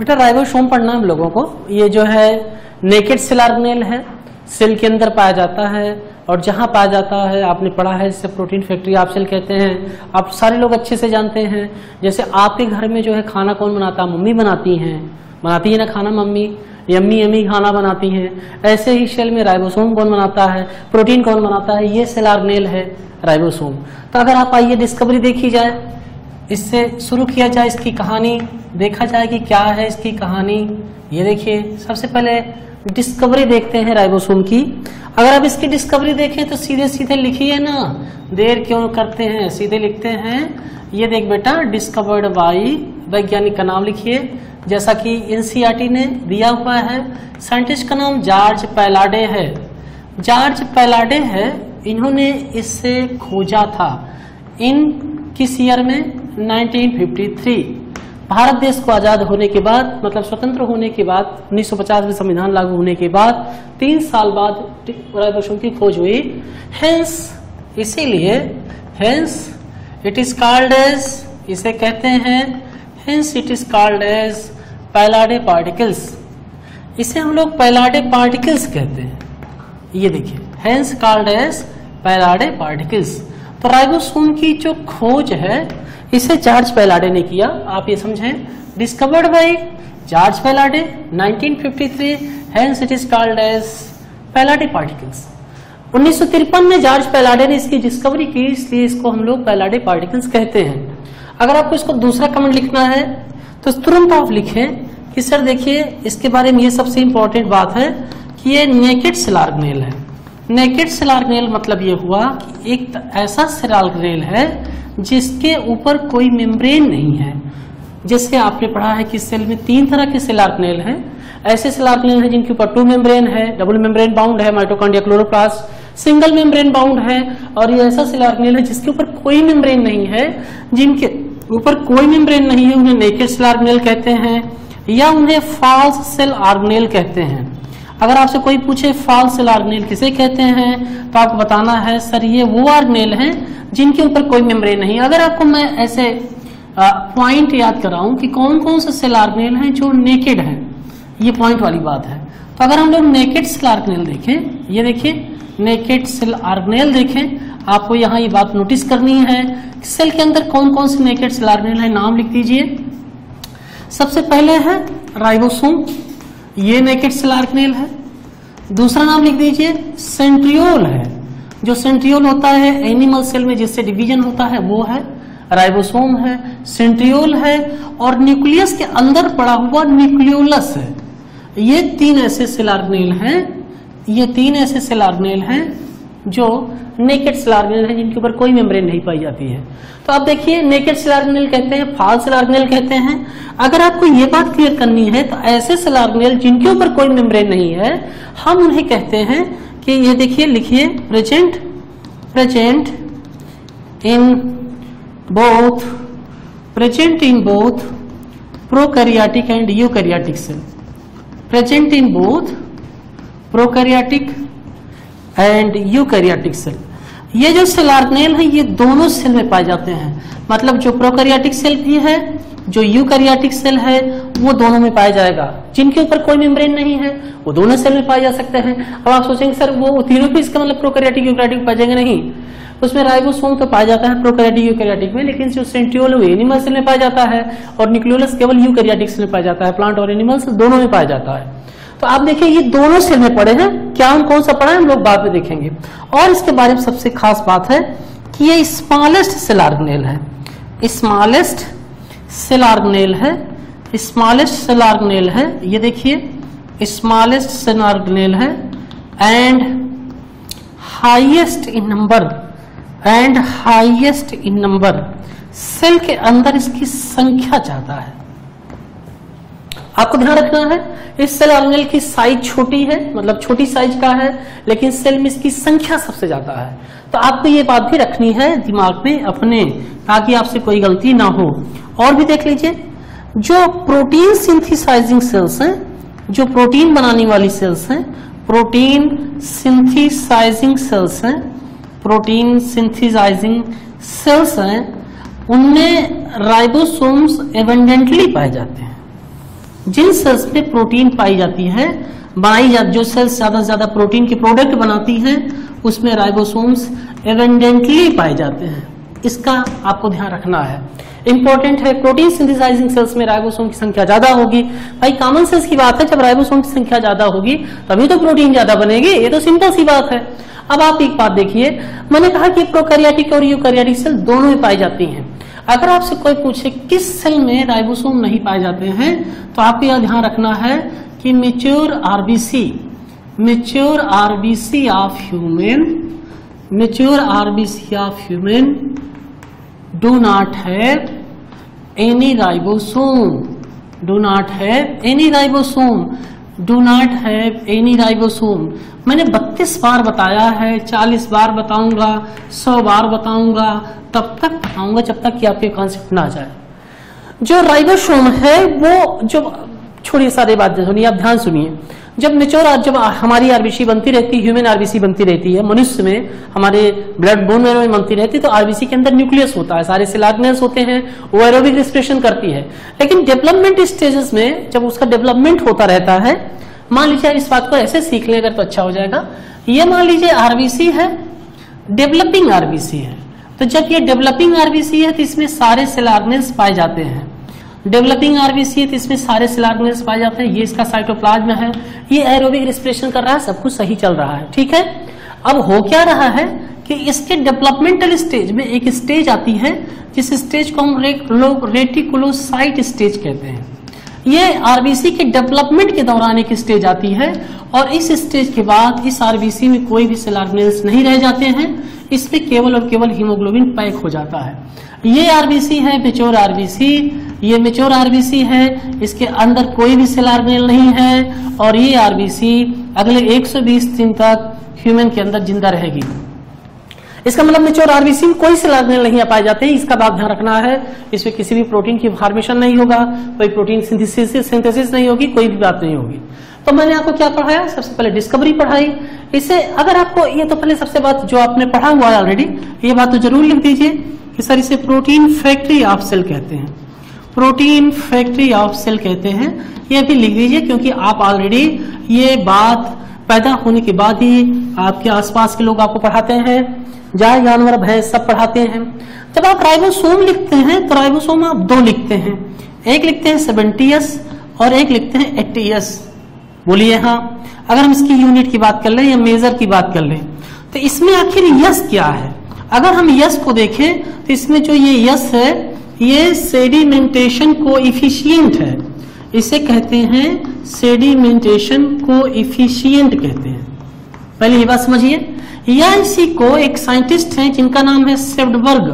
बेटा राइबोसोम पढ़ना हम लोगों को। ये जो है नेकेड सेल है सेल के अंदर पाया जाता है, और जहाँ पाया जाता है, आपने पढ़ा है इसे प्रोटीन फैक्ट्री आप सेल कहते हैं। आप सारे लोग अच्छे से जानते हैं। जैसे आपके घर में जो है खाना कौन बनाता है? मम्मी बनाती हैं। बनाती है ना खाना मम्मी? यम्मी यम्मी खाना बनाती हैं। ऐसे ही सेल में राइबोसोम कौन बनाता है? प्रोटीन कौन बनाता है? ये सेल ऑर्गेनेल है, राइबोसोम। तो अगर आप आइए डिस्कवरी देखी जाए, इससे शुरू किया जाए इसकी कहानी। देखा जाए कि क्या है इसकी कहानी। ये देखिए, सबसे पहले डिस्कवरी देखते हैं राइबोसोम की। अगर आप इसकी डिस्कवरी देखें तो सीधे सीधे लिखिए ना। देर क्यों करते हैं? सीधे लिखते हैं। ये देख बेटा डिस्कवर्ड बाई वैज्ञानिक का नाम लिखिए। जैसा कि एनसीईआरटी ने दिया हुआ है साइंटिस्ट का नाम जॉर्ज पैलाडे है। जॉर्ज पैलाडे है, इन्होंने इससे खोजा था। इन किस ईयर में? 1953 भारत देश को आज़ाद होने के बाद मतलब स्वतंत्र होने के बाद 1950 में संविधान लागू होने के बाद, तीन साल बाद राइबोसोम की खोज हुई। हेंस इसीलिए hence it is called as इसे कहते हैं hence it is called as Palade particles इसे हम लोग पैलाडे पार्टिकल्स कहते हैं। ये देखिए hence called as Palade particles तो राइबोसोम की जो खोज है इसे चार्ज पैलाडे ने किया। आप ये समझें। Discovered by George Palade 1953 hence it is called as Palade particles उन्नीस सौ तिरपन में जॉर्ज पैलाडे ने इसकी डिस्कवरी की, इसलिए इसको हम लोग पैलाडे पार्टिकल्स कहते हैं। अगर आपको इसको दूसरा कमेंट लिखना है तो तुरंत आप लिखें कि, सर, देखिए, इसके बारे में ये सबसे इंपॉर्टेंट बात है कि ये नेकेड सेल ऑर्गेनेल है। नेकेड सेल ऑर्गेनेल मतलब ये हुआ कि एक ऐसा सेल ऑर्गेनेल है जिसके ऊपर कोई मेम्ब्रेन नहीं है। जैसे आपने पढ़ा है कि सेल में तीन तरह के सेल ऑर्गेनेल हैं। ऐसे सेल ऑर्गेनेल हैं जिनके ऊपर टू मेम्ब्रेन है डबल मेम्ब्रेन बाउंड है mitochondria chloroplast single membrane bound है और ये ऐसा सेल ऑर्गेनेल है जिसके ऊपर कोई मेम्ब्रेन नहीं है, जिनके ऊपर कोई मेम्ब्रेन नहीं है, उन्हें नेकेड सेल ऑर्गेनेल कहते हैं या उन्हें फॉल्स सेल आर्गनेल कहते हैं। अगर आपसे कोई पूछे फॉल्स सेल ऑर्गेनेल किसे कहते हैं तो आपको बताना है, सर, ये वो ऑर्गेनेल हैं जिनके ऊपर कोई मेम्ब्रेन नहीं अगर आपको मैं ऐसे पॉइंट याद कराऊं कि कौन कौन से सेल ऑर्गेनेल हैं जो नेकेड हैं, ये पॉइंट वाली बात है। तो अगर हम लोग नेकेड सेल आर्गनेल देखें, ये देखिए नेकेड सेल आर्गनेल देखें, आपको यहाँ ये बात नोटिस करनी है सेल के अंदर कौन कौन से नेकेड सेल ऑर्गेनेल है, नाम लिख दीजिए। सबसे पहले है राइबोसोम ये नेकेट सेल ऑर्गेनेल है। दूसरा नाम लिख दीजिए सेंट्रियोल है। जो सेंट्रियोल होता है एनिमल सेल में जिससे डिवीज़न होता है, वो है राइबोसोम है सेंट्रियोल है और न्यूक्लियस के अंदर पड़ा हुआ न्यूक्लियोलस है। ये तीन ऐसे सेलार्गनेल हैं, ये तीन ऐसे सेलार्गनेल हैं। जो नेकेड सेल ऑर्गेनेल है, जिनके ऊपर कोई मेम्ब्रेन नहीं पाई जाती है। तो आप देखिए नेकेड सेल ऑर्गेनेल कहते हैं फाल सेल ऑर्गेनेल कहते हैं। अगर आपको ये बात क्लियर करनी है तो ऐसे सेल ऑर्गेनेल जिनके ऊपर कोई मेम्ब्रेन नहीं है, हम उन्हें कहते हैं कि ये देखिए, लिखिए present present in both present in both prokaryotic and eukaryotic cell present in both prokaryotic and eukaryotic cell ये जो सेल ऑर्गेनेल है, ये दोनों सेल में पाए जाते हैं। मतलब जो प्रोकैरियोटिक सेल भी है, जो यूकैरियोटिक सेल है, वो दोनों में पाया जाएगा। जिनके ऊपर कोई मेम्ब्रेन नहीं है, वो दोनों सेल में पाए जा सकते हैं। अब आप सोचेंगे, सर, वो तीनों भी इसका मतलब प्रोकैरियोटिक यूकैरियोटिक पाए जाएँगे? नहीं। उसमें राइबोसोम तो पाया जाता है प्रोकैरियोटिक यूकैरियोटिक में, लेकिन जो सेंट्रियोल वो एनिमल सेल में पाया जाता है और न्यूक्लियोलस केवल यूकैरियोटिक सेल में पाया जाता है। प्लांट और एनिमल्स दोनों में पाया जाता है। तो आप देखिए, ये दोनों सेल में पड़े हैं। क्या हम कौन सा पढ़ा है? हम लोग बाद में देखेंगे। और इसके बारे में सबसे खास बात है कि ये स्मॉलेस्ट सेल ऑर्गेनेल है। स्मॉलेस्ट सेल ऑर्गेनेल है। स्मॉलेस्ट सेल ऑर्गेनेल है। ये देखिए स्मॉलेस्ट सेल ऑर्गेनेल है and highest in number and highest in number cell के अंदर इसकी संख्या ज़्यादा है। आपको ध्यान रखना है, इस सेल ऑर्गेनेल की साइज़ छोटी है मतलब छोटी साइज़ का है, लेकिन सेल में इसकी संख्या सबसे ज़्यादा है। तो आपको ये बात भी रखनी है दिमाग में अपने, ताकि आपसे कोई गलती ना हो। और भी देख लीजिए, जो प्रोटीन सिंथिसाइजिंग सेल्स हैं, जो प्रोटीन बनाने वाली सेल्स हैं प्रोटीन सिंथिसाइजिंग सेल्स हैं प्रोटीन सिंथिसाइजिंग सेल्स हैं, उनमें राइबोसोम्स एवेंडेंटली पाए जाते हैं। जिन सेल्स में प्रोटीन पाई जाती है, बनाई जा, जो सेल्स ज़्यादा से ज़्यादा प्रोटीन के प्रोडक्ट बनाती हैं, उसमें राइबोसोम्स एवेंडेंटली पाए जाते हैं। इसका आपको ध्यान रखना है। इंपॉर्टेंट है प्रोटीन सिंथेसाइजिंग सेल्स में राइबोसोम की संख्या ज़्यादा होगी। भाई कॉमन सेल्स की बात है, जब राइबोसोम की संख्या ज़्यादा होगी, तभी तो प्रोटीन ज़्यादा बनेगी। ये तो सिंपल सी बात है। अब आप एक बात देखिए। मैंने कहा कि प्रोकैरियोटिक और यूकैरियोटिक सेल दोनों ही पाई जाती हैं। अगर आपसे कोई पूछे किस सेल में राइबोसोम नहीं पाए जाते हैं तो आपको यह ध्यान रखना है कि mature RBC mature RBC of human mature RBC of human do not have any ribosome do not have any ribosome do not have any ribosome मैंने 32 बार बताया है 40 बार बताऊँगा 100 बार बताऊँगा, तब तक बताऊँगा जब तक कि आपके कॉन्सेप्ट ना जाए। जो राइबोसोम है, वो जो छोड़िए, सारी बात सुनिए, आप ध्यान सुनिए। जब मेच्योर जब हमारी आरबीसी बनती रहती है ह्यूमन आरबीसी बनती रहती है, मनुष्य में, हमारे ब्लड बोन में बनती रहती है तो आरबीसी के अंदर न्यूक्लियस होता है, सारे सिलाग्नेस होते हैं, वो एरोबिक रिस्पिरेशन करती है। लेकिन डेवलपमेंट स्टेजेस में, जब उसका डेवलपमेंट होता रहता है, मान लीजिए इस बात को ऐसे सीख लें, अगर तो अच्छा हो जाएगा। ये मान लीजिए आरबीसी है डेवलपिंग आरबीसी है। तो जब ये डेवलपिंग आरबीसी है तो इसमें सारे सेल पाए जाते हैं। डेवलपिंग आरबीसी तो इसमें सारे सेल पाए जाते हैं। ये इसका साइटोप्लाज्म है। ये एरोबिक रिस्पिरेशन कर रहा है, सब कुछ सही चल रहा है। ठीक है? अब हो क्या रहा है कि इसके डेवलपमेंटल स्टेज में एक स्टेज आती है, जिस स्टेज को हम लोग रेटिकुलोसाइट स्टेज कहते हैं। ये आरबीसी के डेवलपमेंट के दौरान एक स्टेज आती है और इस स्टेज के बाद इस आरबीसी में कोई भी सेल नहीं रह जाते हैं। इसमें केवल और केवल हीमोग्लोबिन पैक हो जाता है। ये आरबीसी है मेच्योर आरबीसी ये मेच्योर आरबीसी है, इसके अंदर कोई भी सेल नहीं है। और ये आरबीसी अगले 120 दिन तक ह्यूमन के अंदर ज़िंदा रहेगी। इसका मतलब मेच्योर आरबीसी में कोई सेल नहीं पाए जाते हैं। इसका बात ध्यान रखना है। इसमें किसी भी प्रोटीन की फॉर्मेशन नहीं होगा। कोई प्रोटीन सिंथेसिस नहीं होगी, कोई भी बात नहीं होगी। तो मैंने आपको क्या पढ़ाया? सबसे पहले डिस्कवरी पढ़ाई। इसे, अगर आपको, ये तो पहले सबसे बात जो आपने पढ़ा हुआ है ऑलरेडी ये बात तो ज़रूर लिख दीजिए कि सर इसे प्रोटीन फैक्ट्री ऑफ़ सेल कहते हैं। प्रोटीन फैक्ट्री ऑफ़ सेल कहते हैं। ये भी लिख दीजिए क्योंकि आप ऑलरेडी ये बात पैदा होने के बाद ही आपके आसपास के लोग आपको पढ़ाते हैं। जाए जानवर, भैंस सब पढ़ाते हैं। जब आप राइबोसोम लिखते हैं तो राइबोसोम आप दो लिखते हैं। एक लिखते हैं सेवेंटी और एक लिखते हैं एट्टी बोलिए हाँ अगर हम इसकी यूनिट की बात कर लें या मेजर की बात कर लें तो इसमें आखिर यस क्या है? अगर हम यस को देखें तो इसमें जो ये यस है, ये सेडिमेंटेशन को इफिशियंट है। इसे कहते हैं सेडिमेंटेशन को इफिशियंट कहते हैं। पहले ये बात समझिए। या इसी को एक साइंटिस्ट हैं, जिनका नाम है सेप्टबर्ग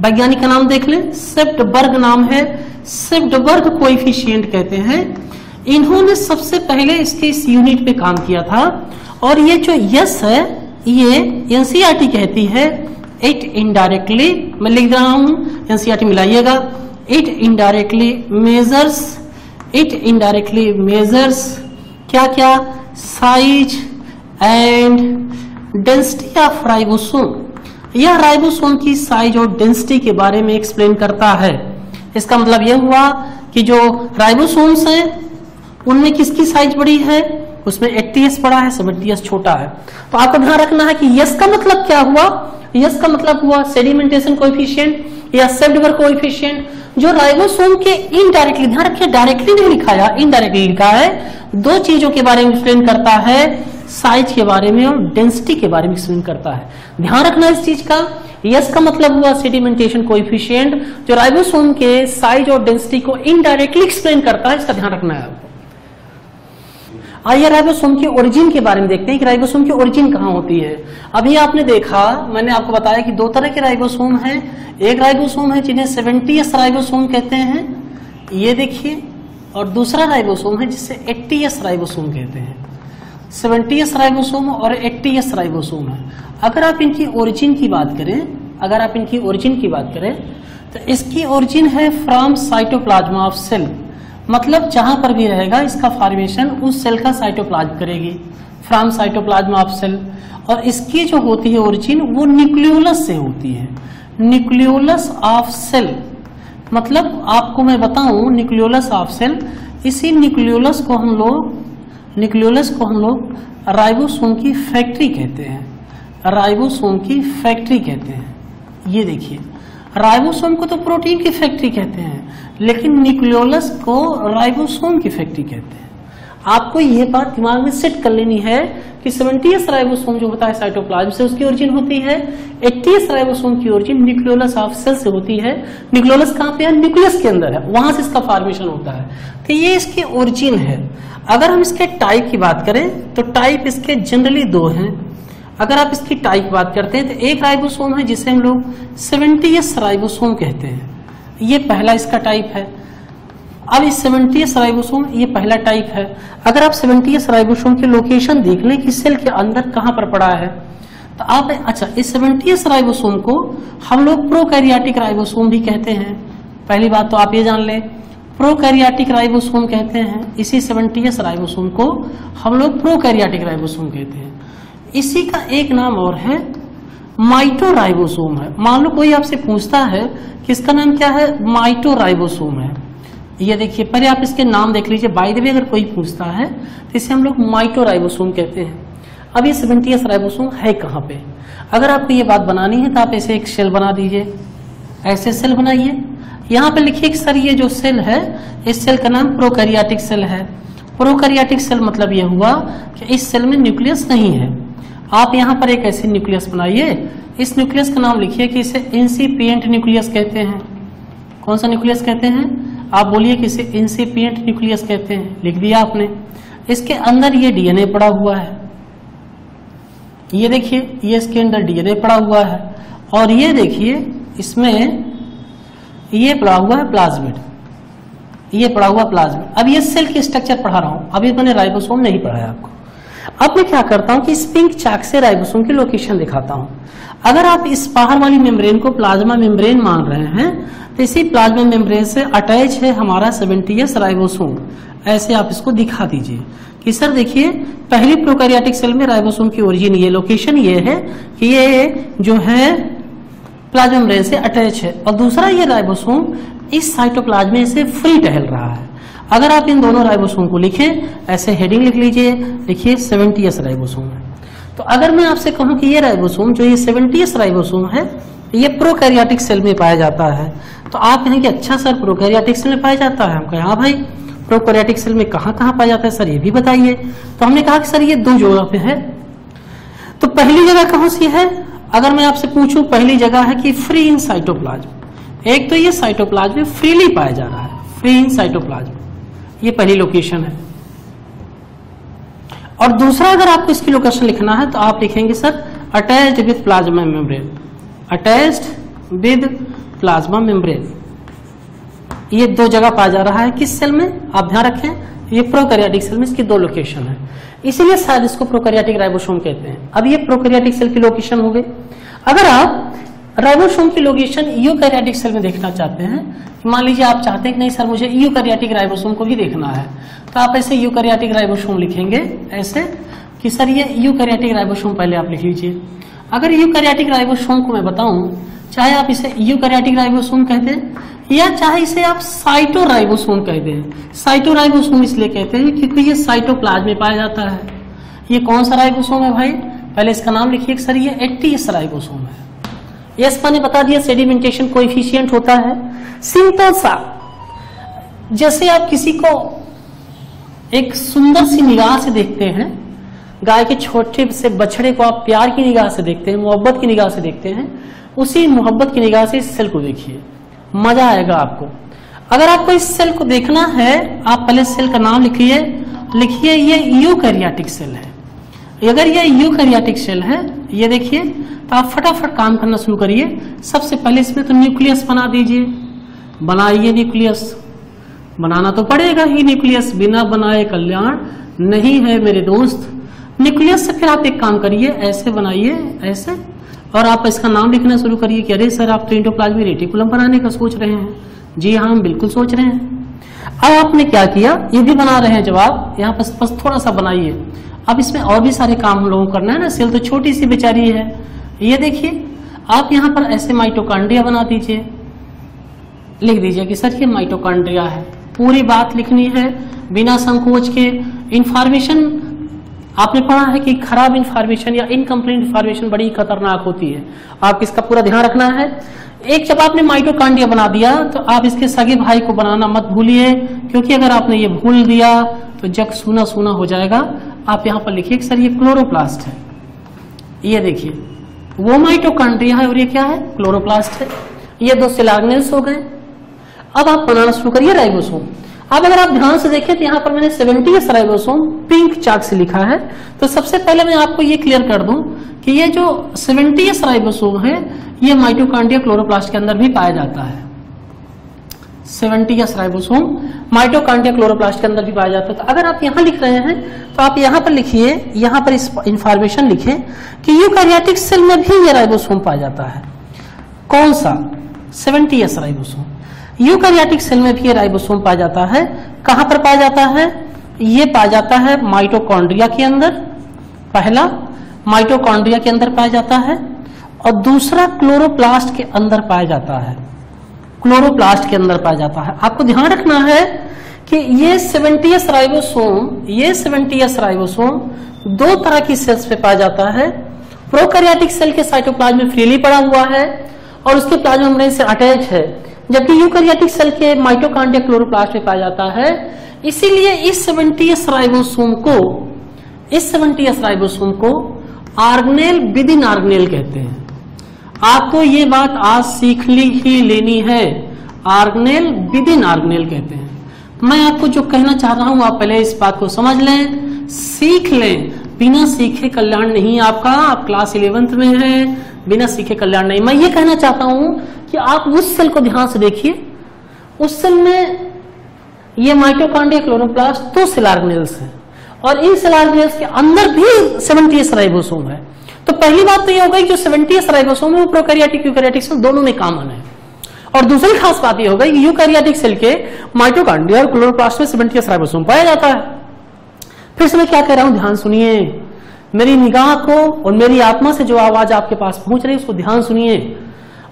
वैज्ञानिक का नाम देख लें। सेप्टबर्ग नाम है सेप्टबर्ग कोइफिशियंट कहते हैं। इन्होंने सबसे पहले इसके इस यूनिट पे काम किया था। और ये जो यस है, ये एनसीआरटी e कहती है। इट इनडायरेक्टली मैं लिख रहा हूँ NCERT e मिलाइएगा। It indirectly measures it indirectly measures क्या क्या size and density of ribosome यह राइबोसोम की साइज़ और डेंसिटी के बारे में एक्सप्लेन करता है। इसका मतलब यह हुआ कि जो राइबोसोम्स हैं उनमें किसकी साइज़ बड़ी है? उसमें एट्टीएस बड़ा है सेवेंटीएस छोटा है। तो आपको ध्यान रखना है कि यस का मतलब क्या हुआ? यस का मतलब हुआ सेडिमेंटेशन कोएफिशिएंट या सेप्टवर कोएफिशिएंट जो राइबोसोम के इनडायरेक्टली ध्यान रखिए डायरेक्टली नहीं लिखाया इनडायरेक्टली लिखा है। दो चीज़ों के बारे में एक्सप्लेन करता है साइज़ के बारे में और डेंसिटी के बारे में एक्सप्लेन करता है। ध्यान रखना इस चीज़ का। यस का मतलब हुआ सेडिमेंटेशन कोएफिशिएंट जो राइबोसोम के साइज़ और डेंसिटी को इनडायरेक्टली एक्सप्लेन करता है, इसका ध्यान रखना है। आपको आइए राइबोसोम के ओरिजिन के बारे में देखते हैं कि राइबोसोम की ओरिजिन कहाँ होती है। अभी आपने देखा, मैंने आपको बताया कि दो तरह के राइबोसोम हैं। एक राइबोसोम है जिन्हें सेवेंटीएस राइबोसोम कहते हैं। ये देखिए, और दूसरा राइबोसोम है जिसे एट्टीएस राइबोसोम कहते हैं। सेवेंटी एस राइबोसोम और एट्टी एस राइबोसोम है। अगर आप इनकी ओरिजिन की बात करें, अगर आप इनकी ओरिजिन की बात करें तो इसकी ओरिजिन है फ्रॉम साइटोप्लाज्मा ऑफ़ सेल। मतलब जहाँ पर भी रहेगा, इसका फॉर्मेशन उस सेल का साइटोप्लाज्म करेगी। फ्रॉम साइटोप्लाज्मा ऑफ़ सेल और इसकी जो होती है ओरिजिन वो न्यूक्लियोलस से होती है। न्यूक्लियोलस ऑफ़ सेल मतलब आपको मैं बताऊँ न्यूक्लियोलस ऑफ़ सेल इसी न्यूक्लियोलस को हम लोग न्यूक्लियोलस को हम लोग राइबोसोम की फैक्ट्री कहते हैं। राइबोसोम की फैक्ट्री कहते हैं। ये देखिए। राइबोसोम को तो प्रोटीन की फैक्ट्री कहते हैं, लेकिन न्यूक्लियोलस को राइबोसोम की फैक्ट्री कहते हैं। आपको यह बात दिमाग में सेट कर लेनी है कि सेवेंटीएस राइबोसोम जो होता है साइटोप्लाज्म से उसकी ओरिजिन होती है, एट्टीएस राइबोसोम की ओरिजिन न्यूक्लियोलस ऑफ़ सेल से होती है। न्यूक्लियोलस कहाँ पे है? न्यूक्लियस के अंदर है, वहाँ से इसका फॉर्मेशन होता है। तो ये इसकी ओरिजिन है। अगर हम इसके टाइप की बात करें तो टाइप इसके जनरली दो हैं। अगर आप इसकी टाइप बात करते हैं तो एक राइबोसोम है जिसे हम लोग सेवेंटीएस राइबोसोम कहते हैं। ये पहला इसका टाइप है। अब इस सेवेंटीएस राइबोसोम, ये पहला टाइप है। अगर आप सेवेंटीएस राइबोसोम की लोकेशन देख लें कि सेल के अंदर कहाँ पर पड़ा है तो आप अच्छा इस सेवेंटीएस राइबोसोम को हम लोग प्रोकैरियाटिक राइबोसोम भी कहते हैं। पहली बात तो आप ये जान लें, प्रोकैरियाटिक राइबोसोम कहते हैं। इसी सेवेंटीएस राइबोसोम को हम लोग प्रोकैरियाटिक राइबोसोम कहते हैं। इसी का एक नाम और है, माइटोराइबोसोम है। मान लो कोई आपसे पूछता है कि इसका नाम क्या है? माइटोराइबोसोम है। ये देखिए, पहले आप इसके नाम देख लीजिए। बाई द अगर कोई पूछता है तो इसे हम लोग माइटोराइबोसोम कहते हैं। अब ये सेवेंटीएस राइबोसोम है कहाँ पे? अगर आपको ये बात बनानी है तो आप ऐसे एक सेल बना दीजिए। ऐसे सेल बनाइए। यहाँ पे लिखिए कि सर, ये जो सेल है, इस सेल का नाम प्रोकैरियोटिक सेल है। प्रोकैरियोटिक सेल मतलब ये हुआ कि इस सेल में न्यूक्लियस नहीं है। आप यहाँ पर एक ऐसी न्यूक्लियस बनाइए। इस न्यूक्लियस का नाम लिखिए कि इसे इंसिपियंट न्यूक्लियस कहते हैं। कौन सा न्यूक्लियस कहते हैं? आप बोलिए कि इसे इंसिपियंट न्यूक्लियस कहते हैं। लिख दिया आपने। इसके अंदर ये डीएनए पड़ा हुआ है। ये देखिए, ये इसके अंदर डीएनए पड़ा हुआ है। और ये देखिए, इसमें ये पड़ा हुआ है प्लाज्मिड ये पड़ा हुआ प्लाज्मिड अब ये सेल की स्ट्रक्चर पढ़ा रहा हूँ। अभी मैंने राइबोसोम नहीं पढ़ाया आपको। अब मैं क्या करता हूँ कि इस पिंक चाक से राइबोसोम की लोकेशन दिखाता हूँ। अगर आप इस बाहर वाली मेम्ब्रेन को प्लाज्मा मेम्ब्रेन मान रहे हैं तो इसी प्लाज्मा मेम्ब्रेन से अटैच है हमारा सेवेंटीएस राइबोसोम। ऐसे आप इसको दिखा दीजिए। कि सर देखिए, पहली प्रोकैरियोटिक सेल में राइबोसोम की ओरिजिन ये लोकेशन ये है कि ये जो है प्लाज्मा मेम्ब्रेन से अटैच है। और दूसरा ये राइबोसोम इस साइटोप्लाज्म से फ्री टहल रहा है। अगर आप इन दोनों राइबोसोम को लिखें, ऐसे हेडिंग लिख लीजिए लिखिए सेवेंटीएस राइबोसोम तो अगर मैं आपसे कहूँ कि ये राइबोसोम, जो ये सेवेंटीएस राइबोसोम है, ये प्रोकैरियोटिक सेल में पाया जाता है। तो आप कहेंगे अच्छा सर प्रोकैरियोटिक सेल में पाया जाता है? हम कहें हाँ भाई प्रोकैरियोटिक सेल में कहाँ कहाँ पाया जाता है सर, ये भी बताइए। तो हमने कहा कि सर, ये दो जगह पे है। तो पहली जगह कौन सी है? अगर मैं आपसे पूछूँ, पहली जगह है कि फ्री इन साइटोप्लाज्म एक तो ये साइटोप्लाज्म में फ्रीली पाया जा रहा है। फ्री इन साइटोप्लाज्म ये पहली लोकेशन है। और दूसरा, अगर आपको इसकी लोकेशन लिखना है तो आप लिखेंगे, sir attached with plasma membrane attached with plasma membrane ये दो जगह पाया जा रहा है। किस सेल में? आप ध्यान रखें, ये प्रोकैरियोटिक सेल में इसकी दो लोकेशन है। इसीलिए शायद इसको प्रोकैरियोटिक राइबोसोम कहते हैं। अब ये प्रोकैरियोटिक सेल की लोकेशन हो गई। अगर आप राइबोसोम की लोकेशन यूकैरियोटिक सेल में देखना चाहते हैं। मान लीजिए आप चाहते हैं कि नहीं, सर, मुझे यूकैरियोटिक राइबोसोम को भी देखना है। तो आप ऐसे यूकैरियोटिक राइबोसोम लिखेंगे, ऐसे कि, सर, ये यूकैरियोटिक राइबोसोम पहले आप लिख लीजिए। अगर यूकैरियोटिक राइबोसोम को मैं बताऊँ, चाहे आप इसे यूकैरियोटिक राइबोसोम कहते हैं या चाहे इसे आप साइटो राइबोसोम कहते हैं साइटो राइबोसोम इसलिए कहते हैं क्योंकि ये साइटोप्लाज्म में पाया जाता है। ये कौन सा राइबोसोम है भाई? पहले इसका नाम लिखिए, सर, ये एट्टीएस राइबोसोम है। यस मैंने बता दिया सेडिमेंटेशन कोएफिशिएंट होता है। सिंपल सा। जैसे आप किसी को एक सुंदर सी निगाह से देखते हैं, गाय के छोटे से बछड़े को आप प्यार की निगाह से देखते हैं, मोहब्बत की निगाह से देखते हैं, उसी मोहब्बत की निगाह से इस सेल को देखिए। मज़ा आएगा आपको। अगर आपको इस सेल को देखना है, आप पहले सेल का नाम लिखिए। लिखिए, ये यूकैरियोटिक सेल है। अगर ये यूकैरियोटिक सेल है, ये देखिए तो आप फटाफट काम करना शुरू करिए। सबसे पहले इसमें तो न्यूक्लियस बना दीजिए। बनाइए न्यूक्लियस। बनाना तो पड़ेगा ही न्यूक्लियस। बिना बनाए कल्याण नहीं है मेरे दोस्त। न्यूक्लियस से फिर आप एक काम करिए, ऐसे बनाइए, ऐसे। और आप इसका नाम लिखना शुरू करिए कि अरे सर, आप तो इंडोप्लाज्मिक रेटिकुलम बनाने का सोच रहे हैं। जी हाँ हम बिल्कुल सोच रहे हैं। अब आपने क्या किया? ये भी बना रहे हैं जवाब। यहाँ पर बस थोड़ा सा बनाइए। अब इसमें और भी सारे काम हम लोगों को करना है ना? सेल तो छोटी सी बेचारी है। ये देखिए, आप यहाँ पर ऐसे माइटोकांड्रिया बना दीजिए। लिख दीजिए कि सर, ये माइटोकॉन्ड्रिया है। पूरी बात लिखनी है बिना संकोच के। इंफॉर्मेशन आपने पढ़ा है कि खराब इंफॉर्मेशन या इनकम्प्लीट इंफॉर्मेशन बड़ी खतरनाक होती है। आप इसका पूरा ध्यान रखना है। एक जब आपने माइटोकांडिया बना दिया तो आप इसके सगे भाई को बनाना मत भूलिए, क्योंकि अगर आपने ये भूल दिया तो जग सूना सूना हो जाएगा। आप यहाँ पर लिखिए सर, ये क्लोरोप्लास्ट है। ये देखिए वो माइटोकांड्रिया है और ये क्या है? क्लोरोप्लास्ट है। ये दो सिलाग्नेल्स हो गए। अब आप बनाना शुरू करिए राइबोसोम। अब अगर आप ध्यान से देखें तो यहाँ पर मैंने सेवेंटी राइबोसोम पिंक चार्ट से लिखा है। तो सबसे पहले मैं आपको ये क्लियर कर दूँ कि ये जो सेवेंटी राइबोसोम है, ये माइटोकांड्रिया क्लोरोप्लास्ट के अंदर भी पाया जाता है। Seventy S ribosome mitochondria chloroplast के अंदर भी पाया जाता है तो अगर आप यहाँ लिख रहे हैं तो आप यहाँ पर लिखिए, यहाँ पर इंफॉर्मेशन लिखें कि यूकैरियोटिक सेल में भी ये राइबोसोम पाया जाता है। कौन सा? Seventy S ribosome eukaryotic cell में भी ये राइबोसोम पाया जाता है। कहाँ पर पाया जाता है? ये पाया जाता है माइटोकॉन्ड्रिया के अंदर। पहला माइटोकॉन्ड्रिया के अंदर पाया जाता है। और दूसरा, क्लोरोप्लास्ट के अंदर पाया जाता है। क्लोरोप्लास्ट के अंदर पाया जाता है। आपको ध्यान रखना है कि ये सेवेंटीएस राइबोसोम, ये सेवेंटीएस राइबोसोम दो तरह की सेल्स पे पाया जाता है। प्रोकैरियोटिक सेल के साइटोप्लाज्म में फ्रीली पड़ा हुआ है और उसके प्लाज्मा मेम्ब्रेन से अटैच है। जबकि यूकैरियोटिक सेल के माइटोकांड्रिया क्लोरोप्लास्ट में पाया जाता है। इसीलिए इस सेवेंटीएस राइबोसोम को, इस सेवेंटीएस राइबोसोम को आर्गनेल विद इन आर्गनेल कहते हैं। आपको ये बात आज सीख ली ही लेनी है। आर्गनेल विद इन आर्गनेल कहते हैं। मैं आपको जो कहना चाह रहा हूँ, आप पहले इस बात को समझ लें, सीख लें। बिना सीखे कल्याण नहीं आपका। आप क्लास इलेवेंथ में हैं, बिना सीखे कल्याण नहीं। मैं ये कहना चाहता हूँ कि आप उस सेल को ध्यान से देखिए। उस सेल में ये माइटोकांड्रिया क्लोरोप्लास्ट दो सेल ऑर्गेनेल्स हैं। और इन सेल ऑर्गेनेल्स के अंदर भी सेवेंटी राइबोसोम है। तो पहली बात तो ये हो गई जो सेवेंटी राइबोसोम है, वो प्रोकैरियोटिक, यूकैरियोटिक सेल दोनों में कॉमन है। और दूसरी खास बात यह हो गई कि यूकैरियोटिक सेल के माइटोकांड्रिया क्लोरोप्लास्ट में सेवेंटी राइबोसोम पाया जाता है। फिर से मैं क्या कह रहा हूँ? ध्यान सुनिए। मेरी निगाह को और मेरी आत्मा से जो आवाज़ आपके पास पहुँच रही है, उसको ध्यान सुनिए।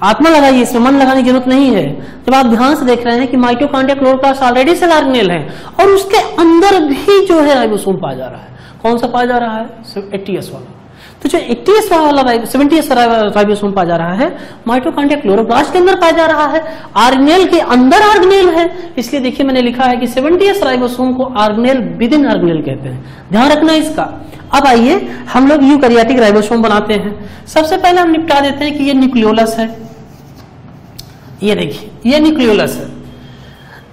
आत्मा लगाइए, इसमें मन लगाने की ज़रूरत नहीं है। जब आप ध्यान से देख रहे हैं कि mitochondria, chloroplast already cell organelle है और उसके अंदर भी जो है राइबोसोम पाया जा रहा है। कौन सा पाया जा रहा है? एटीएस वाला। तो जो एटीएस वाला सेवेंटी राइबोसोम पाया जा रहा है माइटोकांड्रिया क्लोरोप्लास्ट के अंदर पाया जा रहा है, आर्गनेल के अंदर आर्गनेल है। इसलिए देखिए मैंने लिखा है कि सेवेंटी राइबोसोम को आर्गनेल विद इन आर्गनेल कहते हैं। ध्यान रखना इसका। अब आइए हम लोग यूकैरियोटिक राइबोसोम बनाते हैं। सबसे पहले हम निपटा देते हैं कि ये न्यूक्लियोलस है। ये देखिए, ये न्यूक्लियोलस है।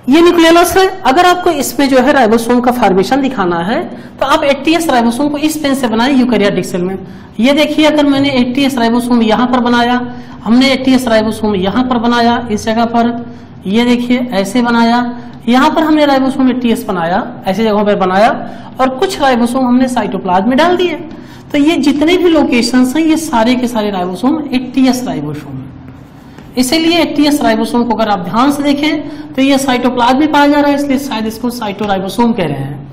ये न्यूक्लियोलस है। अगर आपको इसमें जो है राइबोसोम का फॉर्मेशन दिखाना है तो आप एटीएस राइबोसोम को इस पेन से बनाए यूकैरियोटिक सेल में। ये देखिए, अगर मैंने एटीएस राइबोसोम यहाँ पर बनाया, हमने एटीएस राइबोसोम यहाँ पर बनाया, इस जगह पर। ये देखिए, ऐसे बनाया। यहाँ पर हमने राइबोसोम एटीएस बनाया, ऐसी जगहों पर बनाया, और कुछ राइबोसोम हमने साइटोप्लाज्म में डाल दिए। तो ये जितने भी लोकेशन हैं, ये सारे के सारे राइबोसोम एटीएस राइबोसोम इसीलिए एटीएस राइबोसोम को अगर आप ध्यान से देखें तो ये साइटोप्लाज्म में पाया जा रहा है, इसलिए शायद इसको साइटोराइबोसोम कह रहे हैं।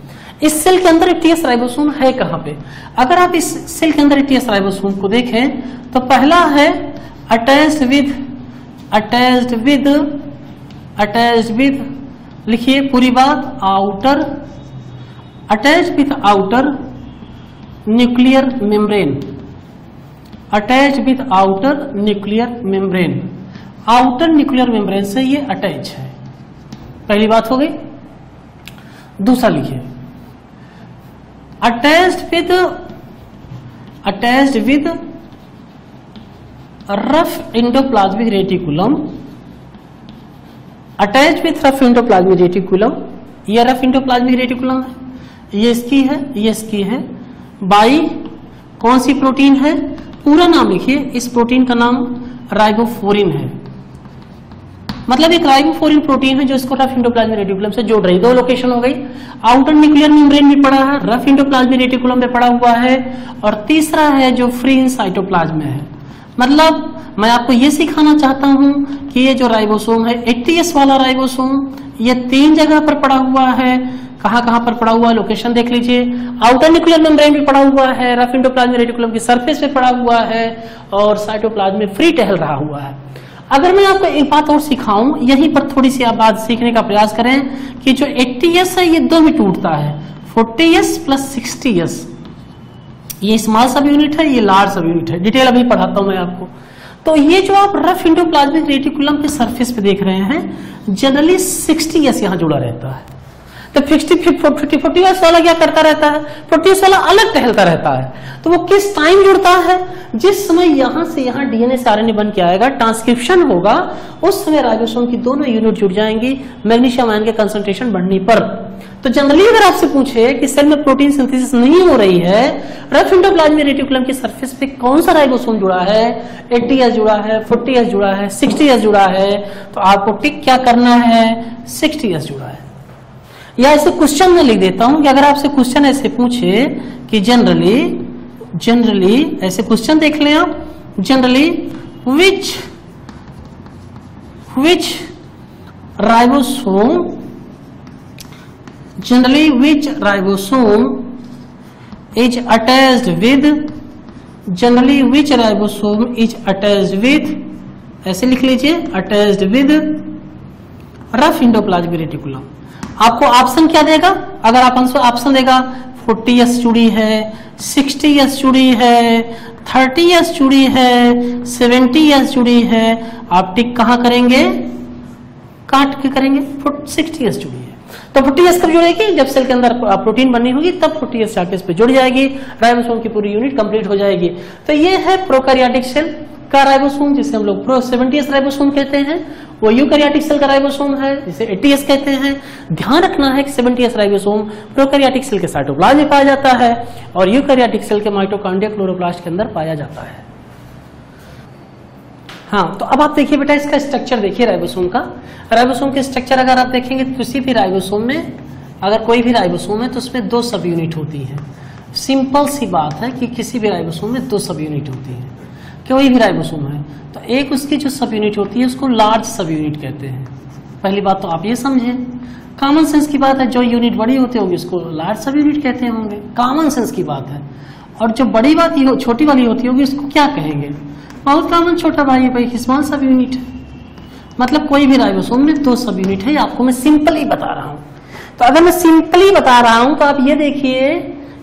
इस सेल के अंदर एटीएस राइबोसोम है कहाँ पे? अगर आप इस सेल के अंदर एटीएस राइबोसोम को देखें तो पहला है attach with attach with attach with लिखिए पूरी बात outer attach with outer nuclear membrane attach with outer nuclear membrane outer nuclear membrane से ये अटैच है। पहली बात हो गई। दूसरा लिखिए। Attached with attached with rough endoplasmic reticulum attach with rough endoplasmic reticulum ये रफ इंडोप्लाज्मिक रेटिकुलम है। ये इसकी है, ये इसकी है। बाई कौन सी प्रोटीन है? पूरा नाम लिखिए। इस प्रोटीन का नाम राइबोफोरिन है। मतलब एक राइबोफोरिन प्रोटीन है जो इसको रफ इंडोप्लाज्मिक रेटिकुलम से जोड़ रही दो लोकेशन हो गई। आउटर न्यूक्लियर मेम्ब्रेन में पड़ा है रफ इंडोप्लाज्मिक रेटिकुलम में पड़ा हुआ है और तीसरा है जो फ्री इन साइटोप्लाज्म है। मतलब मैं आपको ये सिखाना चाहता हूँ कि ये जो राइबोसोम है एटीएस वाला राइबोसोम ये तीन जगह पर पड़ा हुआ है। कहाँ कहाँ पर पड़ा हुआ है? लोकेशन देख लीजिए। आउटर न्यूक्लियर मेम्ब्रेन भी पड़ा हुआ है रफ इंडोप्लाज्मिक रेटिकुलम की सरफेस पे पड़ा हुआ है और साइटोप्लाज्म में फ्री टहल रहा हुआ है। अगर मैं आपको एक बात और सिखाऊं, यहीं पर थोड़ी सी आप बात सीखने का प्रयास करें कि जो 80s है, ये दो में टूटता है। 40s प्लस 60s ये स्मॉल सब यूनिट है, ये लार्ज सब यूनिट है। डिटेल अभी पढ़ाता हूँ मैं आपको। तो ये जो आप रफ इंडोप्लाज्मिक रेटिकुलम के सरफेस पे देख रहे हैं, जनरली 60s यहाँ जुड़ा रहता है। तो फिफ्टी फिफ्टी फोर्टी वाला क्या करता रहता है? फोर्टी वाला अलग टहलता रहता है। तो वो किस टाइम जुड़ता है? जिस समय यहाँ से यहाँ डीएनए से आरएनए बन के आएगा ट्रांसक्रिप्शन होगा, उस समय राइबोसोम की दोनों यूनिट जुड़ जाएँगी मैग्नीशियम आयन के कंसंट्रेशन बढ़ने पर। तो जनरली अगर आपसे पूछे कि सेल में प्रोटीन सिंथेसिस नहीं हो रही है रफ इंडोप्लाज्मिक रेटिकुलम के सरफेस पे कौन सा राइबोसोम जुड़ा है? 80 जुड़ा है 40 जुड़ा है 60 जुड़ा है तो आपको टिक क्या करना है? 60 जुड़ा है। या ऐसे क्वेश्चन में लिख देता हूँ कि अगर आपसे क्वेश्चन ऐसे पूछे कि जनरली जनरली ऐसे क्वेश्चन देख लें आप generally which which ribosome generally which ribosome is attached with generally which ribosome is attached with ऐसे लिख लीजिए attached with rough endoplasmic reticulum आपको ऑप्शन क्या देगा? अगर आप ऑप्शन देगा फोर्टी एस जुड़ी है सिक्सटी एस जुड़ी है थर्टी एस जुड़ी है सेवेंटी एस जुड़ी है, आप टिक कहा करेंगे? काट के करेंगे सिक्सटी एस जुड़ी है। तो फोर्टी एस कब जुड़ेगी? जब सेल के अंदर प्रोटीन बननी होगी, तब फोर्टी एस इस पे जुड़ जाएगी राइबोसोम की पूरी यूनिट कंप्लीट हो जाएगी। तो ये है प्रोकैरियोटिक सेल का राइबोसोम, जिसे हम लोग प्रो सेवेंटी एस राइबोसोम कहते हैं। वो यूकैरियोटिक सेल का राइबोसोम है, जिसे एटीएस कहते हैं। ध्यान रखना है कि seventy S ribosome prokaryotic cell के साइटोप्लाज्म में पाया जाता है और यूकैरियोटिक सेल के माइटोकॉन्ड्रिया क्लोरोप्लास्ट के अंदर पाया जाता है। हाँ तो अब आप देखिए बेटा, इसका स्ट्रक्चर देखिए राइबोसोम का। राइबोसोम के स्ट्रक्चर अगर आप देखेंगे तो किसी भी राइबोसोम में, अगर कोई भी राइबोसोम है तो उसमें दो सब यूनिट होती है। सिंपल सी बात है कि किसी भी राइबोसोम में दो सब यूनिट होती है। कोई भी राइबोसोम है। तो एक उसकी जो सब यूनिट होती है उसको लार्ज सब यूनिट कहते हैं। पहली बात तो आप ये समझें। कॉमन सेंस की बात है जो यूनिट बड़ी होती होगी उसको लार्ज सब यूनिट कहते होंगे। कॉमन सेंस की बात है। और जो बड़ी बात हो, छोटी वाली होती होगी उसको क्या कहेंगे? बहुत कॉमन छोटा भाई भाई स्मॉल सब यूनिट है? मतलब कोई भी राइबोसोम में दो सब यूनिट है आपको मैं सिंपली बता रहा हूँ। तो अगर मैं सिंपली बता रहा हूँ तो आप ये देखिए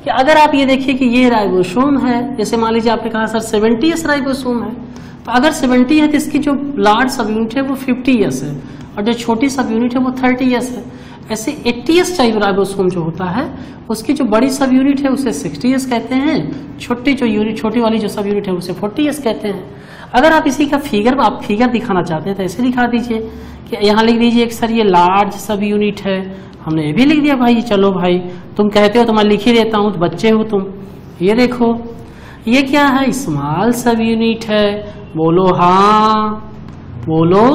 कि अगर आप ये देखिए कि ये राइबोसोम है, जैसे मान लीजिए आपने कहा सर सेवेंटी एस राइबोसोम है तो अगर सेवेंटी है तो इसकी जो लार्ज सब यूनिट है वो फिफ्टी एस है, और जो छोटी सब यूनिट है वो थर्टी एस है। ऐसे एट्टी एस टाइप राइबोसोम जो होता है, उसकी जो बड़ी सब यूनिट है उसे सिक्सटी एस कहते हैं, छोटी जो यूनिट छोटी वाली जो सब यूनिट है उसे फोर्टी एस कहते हैं। अगर आप इसी का फिगर आप फिगर दिखाना चाहते हैं तो ऐसे दिखा दीजिए कि यहाँ लिख दीजिए एक सर ये लार्ज सब यूनिट है हमने ये भी लिख दिया, भाई, चलो भाई, तुम कहते हो तो मैं लिख ही देता हूँ तो बच्चे हो तुम। ये देखो, ये क्या है? स्मॉल सब यूनिट है। बोलो हाँ। बोलो,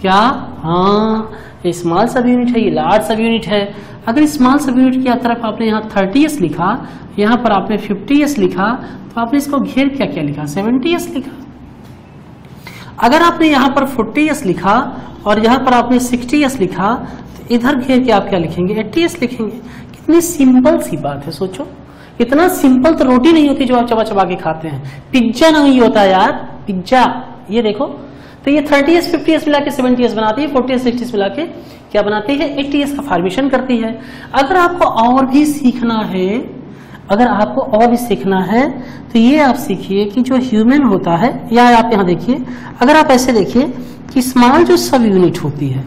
क्या? हाँ। स्मॉल सब यूनिट है, ये लार्ज सब यूनिट है। अगर स्मॉल सब यूनिट की तरफ़ आपने यहाँ थर्टी एस लिखा, यहाँ पर आपने फिफ्टी एस लिखा तो आपने इसको घेर क्या क्या लिखा? सेवेंटी एस लिखा। अगर आपने यहाँ पर फोर्टी एस लिखा और यहाँ पर आपने सिक्सटी एस लिखा इधर घेर के आप क्या लिखेंगे? एट्टी एस लिखेंगे। कितनी सिंपल सी बात है, सोचो। इतना सिंपल तो रोटी नहीं होती जो आप चबा चबा के खाते हैं। पिज्जा नहीं होता यार। पिज्जा। ये देखो। तो ये थर्टी एस फिफ्टी एस मिला के सेवेंटी एस बनाती है फोर्टी एस सिक्सटी एस मिला के क्या बनाती है? एट्टी एस का फॉर्मेशन करती है। अगर आपको और भी सीखना है, अगर आपको और भी सीखना है तो ये आप सीखिए कि जो ह्यूमन होता है, या आप यहाँ देखिए, अगर आप ऐसे देखिए कि स्मॉल जो सब यूनिट होती है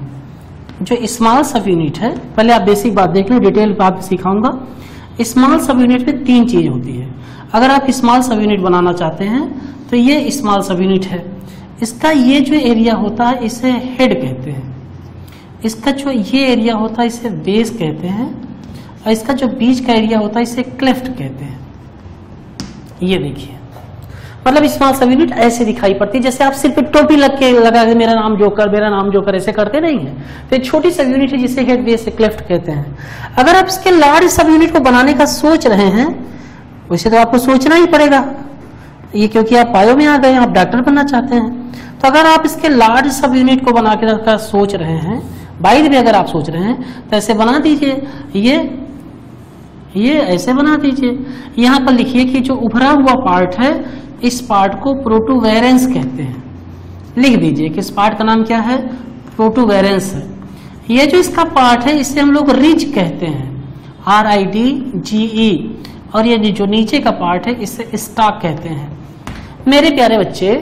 जो स्मॉल सब यूनिट है, पहले आप बेसिक बात देख लें डिटेल बात सिखाऊँगा। स्मॉल सब यूनिट में तीन चीज़ होती है। अगर आप स्मॉल सब यूनिट बनाना चाहते हैं तो ये स्मॉल सब यूनिट है। इसका ये जो एरिया होता है, इसे हेड कहते हैं। इसका जो ये एरिया होता है, इसे बेस कहते हैं। और इसका जो बीच का एरिया होता है, इसे क्लेफ्ट कहते हैं। ये देखिए। मतलब स्मॉल सब यूनिट ऐसे दिखाई पड़ती है, जैसे आप सिर्फ़ टोपी लग के लगा के मेरा नाम जोकर, मेरा नाम जोकर ऐसे करते नहीं है। तो छोटी सब यूनिट है जिसे हेड बेस क्लेफ्ट कहते हैं। अगर आप इसके लार्ज सब यूनिट को बनाने का सोच रहे हैं, वैसे तो आपको सोचना ही पड़ेगा। ये क्योंकि आप पायो में आ गए आप डॉक्टर बनना चाहते हैं। तो अगर आप इसके लार्ज सब यूनिट को बना के रखकर सोच रहे हैं बाइक भी अगर आप सोच रहे हैं तो ऐसे बना दीजिए। ये ये ऐसे बना दीजिए। यहाँ पर लिखिए कि जो उभरा हुआ पार्ट है इस पार्ट को प्रोटोवेरेंस कहते हैं। लिख दीजिए कि इस पार्ट का नाम क्या है? प्रोटोवेरेंस है। ये जो इसका पार्ट है, इसे हम लोग रिज कहते हैं। आर आई डी जी ई और ये जो नीचे का पार्ट है, इसे स्टॉक कहते हैं। मेरे प्यारे बच्चे,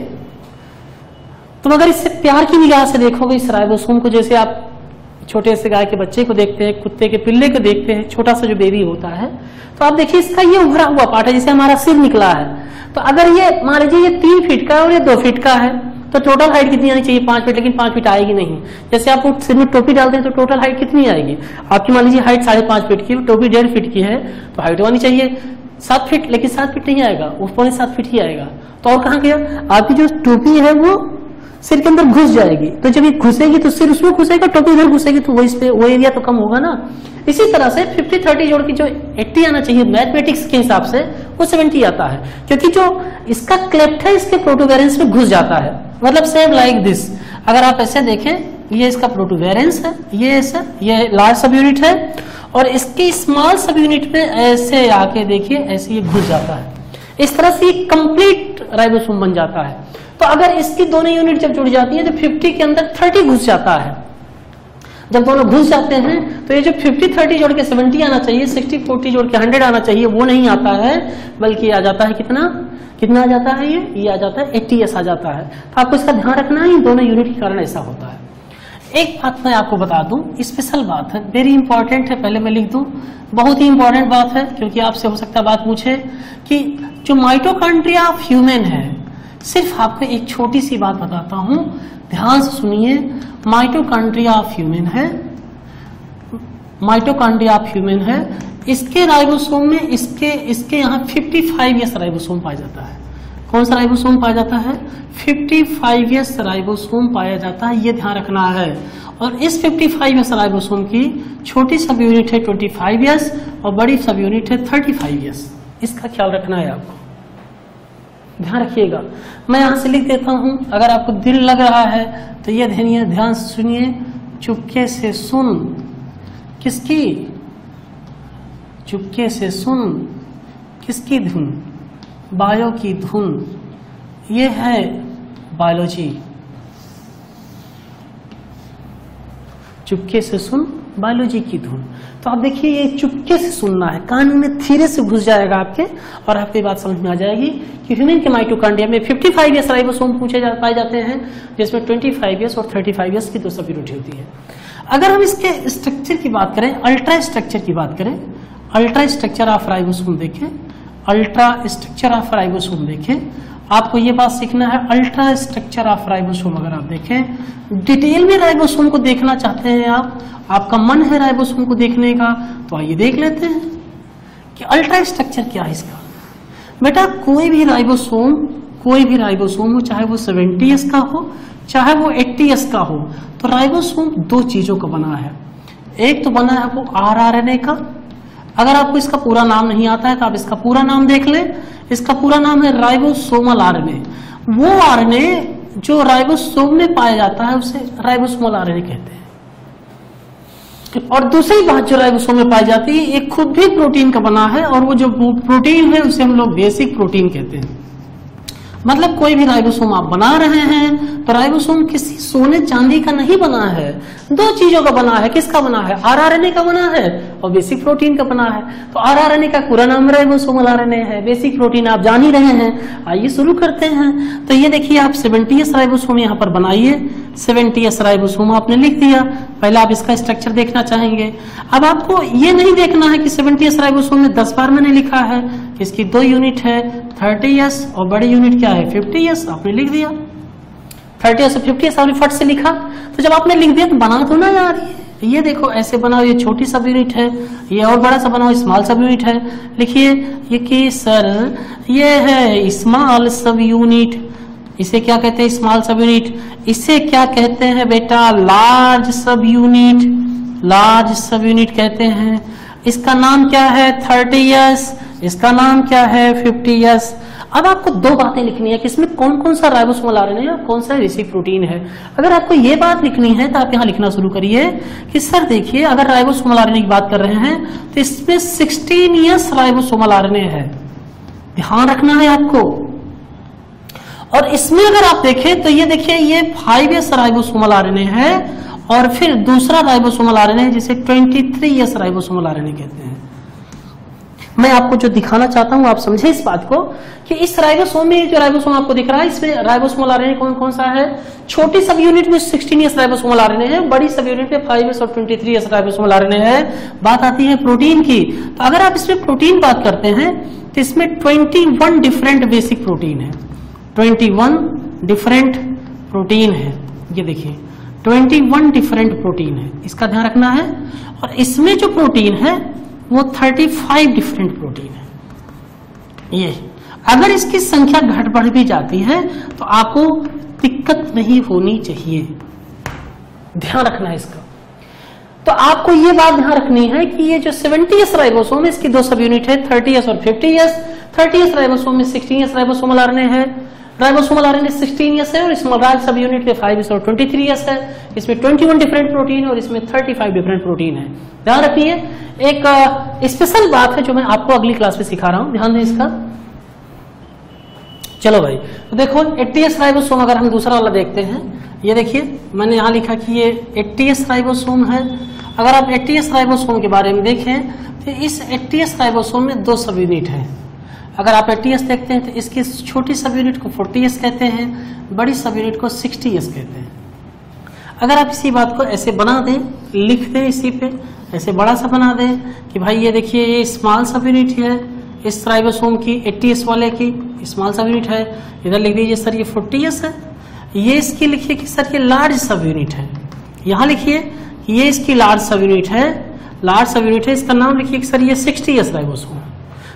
तुम अगर इससे प्यार की निगाह से देखोगे, इस राइबोसोम को जैसे आप छोटे से गाय के बच्चे को देखते हैं, कुत्ते के पिल्ले को देखते हैं, छोटा सा जो बेबी होता है तो आप देखिए इसका ये उभरा हुआ पार्ट है, जैसे हमारा सिर निकला है। तो अगर ये, मान लीजिए ये तीन फीट का है और ये दो फीट का है तो टोटल हाइट कितनी आनी चाहिए? पाँच फीट लेकिन पाँच फीट आएगी नहीं। जैसे आप सिर में टोपी डालते हैं तो टोटल हाइट कितनी आएगी? आपकी मान लीजिए हाइट साढ़े पाँच फीट की, टोपी डेढ़ फीट की है तो हाइट आनी चाहिए सात फीट लेकिन सात फीट नहीं आएगा, वो पौने सात फीट ही आएगा। तो और कहा गया? आपकी जो टोपी है, वो सिर के अंदर घुस जाएगी। तो जब ये घुसेगी तो सिर उसमें घुसेगा, टोपी उधर घुसेगी तो वो इस पे वो एरिया तो कम होगा ना। इसी तरह से 50 30 जोड़ की जो 80 आना चाहिए मैथमेटिक्स के हिसाब से, वो 70 आता है। क्योंकि जो इसका क्लेप्ट है, इसके प्रोटोवेरेंस में घुस जाता है। मतलब सेम लाइक दिस अगर आप ऐसे देखें, ये इसका प्रोटोवेरेंस है, ये ऐसा, ये लार्ज सब यूनिट है, और इसके स्मॉल सब यूनिट में ऐसे आके देखिए, ऐसे ये घुस जाता है। इस तरह से ये कंप्लीट राइबोसोम बन जाता है। तो अगर इसकी दोनों यूनिट जब जुड़ जाती है तो 50 के अंदर 30 घुस जाता है। जब दोनों घुस जाते हैं तो ये जो 50 30 जोड़ के 70 आना चाहिए 60 40 जोड़ के 100 आना चाहिए, वो नहीं आता है, बल्कि आ जाता है कितना? कितना आ जाता है ये? ये आ जाता है एट्टी आ जाता है। तो आपको इसका ध्यान रखना है दोनों यूनिट के कारण ऐसा होता है। एक बात मैं आपको बता दूँ स्पेशल बात है वेरी इंपॉर्टेंट है, पहले मैं लिख दूँ। बहुत ही इंपॉर्टेंट बात है, क्योंकि आपसे हो सकता है बात पूछे कि जो माइटोकॉन्ड्रिया ऑफ़ ह्यूमन है सिर्फ़ आपको एक छोटी सी बात बताता हूँ। ध्यान से सुनिए। माइटोकॉन्ड्रिया ऑफ़ ह्यूमन है। माइटोकॉन्ड्रिया ऑफ़ ह्यूमन है। इसके राइबोसोम में इसके इसके यहाँ 55 यस राइबोसोम पाया जाता है। कौन सा राइबोसोम पाया जाता है? 55 यस राइबोसोम पाया जाता है। ये ध्यान रखना है। और इस 55 यस राइबोसोम की छोटी सब यूनिट है 25 यस और बड़ी सब यूनिट है 35 यस इसका ख्याल रखना है आपको। ध्यान रखिएगा। मैं यहाँ से लिख देता हूँ, अगर आपको दिल लग रहा है तो ये ध्यान ध्यान सुनिए, चुपके से सुन। किसकी? चुपके से सुन। किसकी धुन? बायो की धुन। ये है बायोलॉजी। चुपके से सुन। बायोलॉजी की धुन। तो आप देखिए ये चुपके से सुनना है। कान में धीरे से घुस जाएगा आपके और आपकी बात समझ में आ जाएगी कि ह्यूमन के माइटोकॉन्ड्रिया में 55 फाइव ईयर्स राइबोसोम पूछे जा, पाए जाते हैं जिसमें 25 ईयर्स और 35 फाइव ईयर्स की दो सब यूनिट होती है। अगर हम इसके स्ट्रक्चर की बात करें अल्ट्रा स्ट्रक्चर की बात करें अल्ट्रा स्ट्रक्चर ऑफ़ राइबोसोम देखें अल्ट्रा स्ट्रक्चर ऑफ़ राइबोसोम देखें आपको ये बात सीखना है अल्ट्रा स्ट्रक्चर ऑफ़ राइबोसोम अगर आप देखें। डिटेल में राइबोसोम को देखना चाहते हैं आप, आपका मन है राइबोसोम को देखने का तो आइए देख लेते हैं कि अल्ट्रा स्ट्रक्चर क्या है इसका। बेटा, कोई भी राइबोसोम कोई भी राइबोसोम हो, चाहे वो सेवेंटी का हो, चाहे वो एट्टी का हो तो राइबोसोम दो चीज़ों का बना है। एक तो बना है वो आर आर एन ए का। अगर आपको इसका पूरा नाम नहीं आता है तो आप इसका पूरा नाम देख लें। इसका पूरा नाम है राइबोसोमल आरएनए। वो आरएनए जो राइबोसोम में पाया जाता है, उसे राइबोसोमल आरएनए कहते हैं। और दूसरी बात जो राइबोसोम में पाई जाती है, ये खुद भी प्रोटीन का बना है और वो जो प्रोटीन है, उसे हम लोग बेसिक प्रोटीन कहते हैं। मतलब कोई भी राइबोसोम आप बना रहे हैं तो राइबोसोम किसी सोने चांदी का नहीं बना है। दो चीज़ों का बना है, किसका बना है? आरआरएनए का बना है और बेसिक प्रोटीन का बना है। तो आरआरएनए का पूरा नाम राइबोसोमल आरएनए है। बेसिक प्रोटीन आप जान ही रहे हैं। आइए शुरू करते हैं। तो ये देखिए, आप सेवेंटी राइबोसोम यहाँ पर बनाइए। सेवेंटी राइबोसोम आपने लिख दिया। पहले आप इसका स्ट्रक्चर देखना चाहेंगे। अब आपको ये नहीं देखना है कि सेवेंटी राइबोसोम में दस बार मैंने लिखा है इसकी दो यूनिट है, थर्टी एस और बड़ी यूनिट क्या है फिफ्टी एस आपने लिख दिया। थर्टी एस फिफ्टी एस आपने फट से लिखा। तो जब आपने लिख दिया तो बना तो ना यार, ये देखो, ऐसे बनाओ, ये छोटी सब यूनिट है, ये और बड़ा सा बनाओ स्मॉल सब यूनिट है। लिखिए, ये कि सर ये है स्मॉल सब यूनिट इसे क्या कहते हैं स्मॉल सब यूनिट इसे क्या कहते हैं बेटा? लार्ज सब यूनिट लार्ज सब यूनिट कहते हैं। इसका नाम क्या है? थर्टी ईयर्स इसका नाम क्या है? फिफ्टी ईयर्स अब आपको दो बातें लिखनी है कि इसमें कौन कौन सा राइबोसोमल आरएनए है? और कौन सा रेसी प्रोटीन है। अगर आपको ये बात लिखनी है तो आप यहाँ लिखना शुरू करिए कि, सर, देखिए, अगर राइबोसोमल आरएनए की बात कर रहे हैं तो इसमें 16 इयर्स राइबोसोमल आरएनए है। ध्यान रखना है आपको। और इसमें अगर आप देखें तो ये देखिए, ये फाइव एस राइबोसोमल आरएनए है, और फिर दूसरा राइबोसोमल आरएनए जिसे 23 एस राइबोसोमल आरएनए कहते हैं। मैं आपको जो दिखाना चाहता हूँ, आप समझे इस बात को कि इस राइबोसोम में जो राइबोसोम आपको दिख रहा है, इसमें राइबोसोमल आरएनए कौन कौन सा है? छोटी सब यूनिट में 16 एस राइबोसोमल आरएनए है, बड़ी सब यूनिट में 5 एस और 23 एस राइबोसोमल आरएनए है। बात आती है प्रोटीन की। तो अगर आप इसमें प्रोटीन बात करते हैं तो इसमें 21 डिफरेंट बेसिक प्रोटीन है। 21 डिफरेंट प्रोटीन है। ये देखिए 21 डिफरेंट प्रोटीन है। इसका ध्यान रखना है। और इसमें जो प्रोटीन है वो 35 डिफरेंट प्रोटीन है। ये। अगर इसकी संख्या घट बढ़ भी जाती है तो आपको दिक्कत नहीं होनी चाहिए। ध्यान रखना इसका। तो आपको ये बात ध्यान रखनी है कि ये जो 70 एस राइबोसोम इसकी दो सब यूनिट है 30 एस और 50 एस 30 एस राइबोसोम में 16 एस राइबोसोमल आरएनए है। राइबोसोमल आरएनए 16 एस है और स्मॉल सब यूनिट पे 5 एस और 23 एस है। इसमें 21 डिफरेंट प्रोटीन और इसमें 35 डिफरेंट प्रोटीन है। ध्यान रखिए, एक स्पेशल बात है जो मैं आपको अगली क्लास में सिखा रहा हूँ। ध्यान दें इसका। चलो भाई तो देखो एटीएस राइबोसोम अगर हम दूसरा वाला देखते हैं, ये देखिए, मैंने यहाँ लिखा कि ये एटीएस राइबोसोम है। अगर आप एटीएस राइबोसोम के बारे में देखें तो इस एटीएस राइबोसोम में दो सब यूनिट है। अगर आप एटीएस देखते हैं तो इसकी छोटी सब यूनिट को फोर्टी कहते हैं, बड़ी सब यूनिट को सिक्सटी कहते हैं। अगर आप इसी बात को ऐसे बना दें, लिख दें इसी पे, ऐसे बड़ा सा बना दें कि भाई ये देखिए, ये स्मॉल सब यूनिट है, इस राइबोसोम की एटीएस वाले की स्मॉल सब यूनिट है। इधर लिख दीजिए, सर, ये फोर्टी एस है। ये इसकी लिखिए कि, सर, ये लार्ज सब यूनिट है। यहाँ लिखिए ये इसकी लार्ज सब यूनिट है। लार्ज सब यूनिट है, इसका नाम लिखिए कि, सर, ये सिक्सटी एस राइबोसोम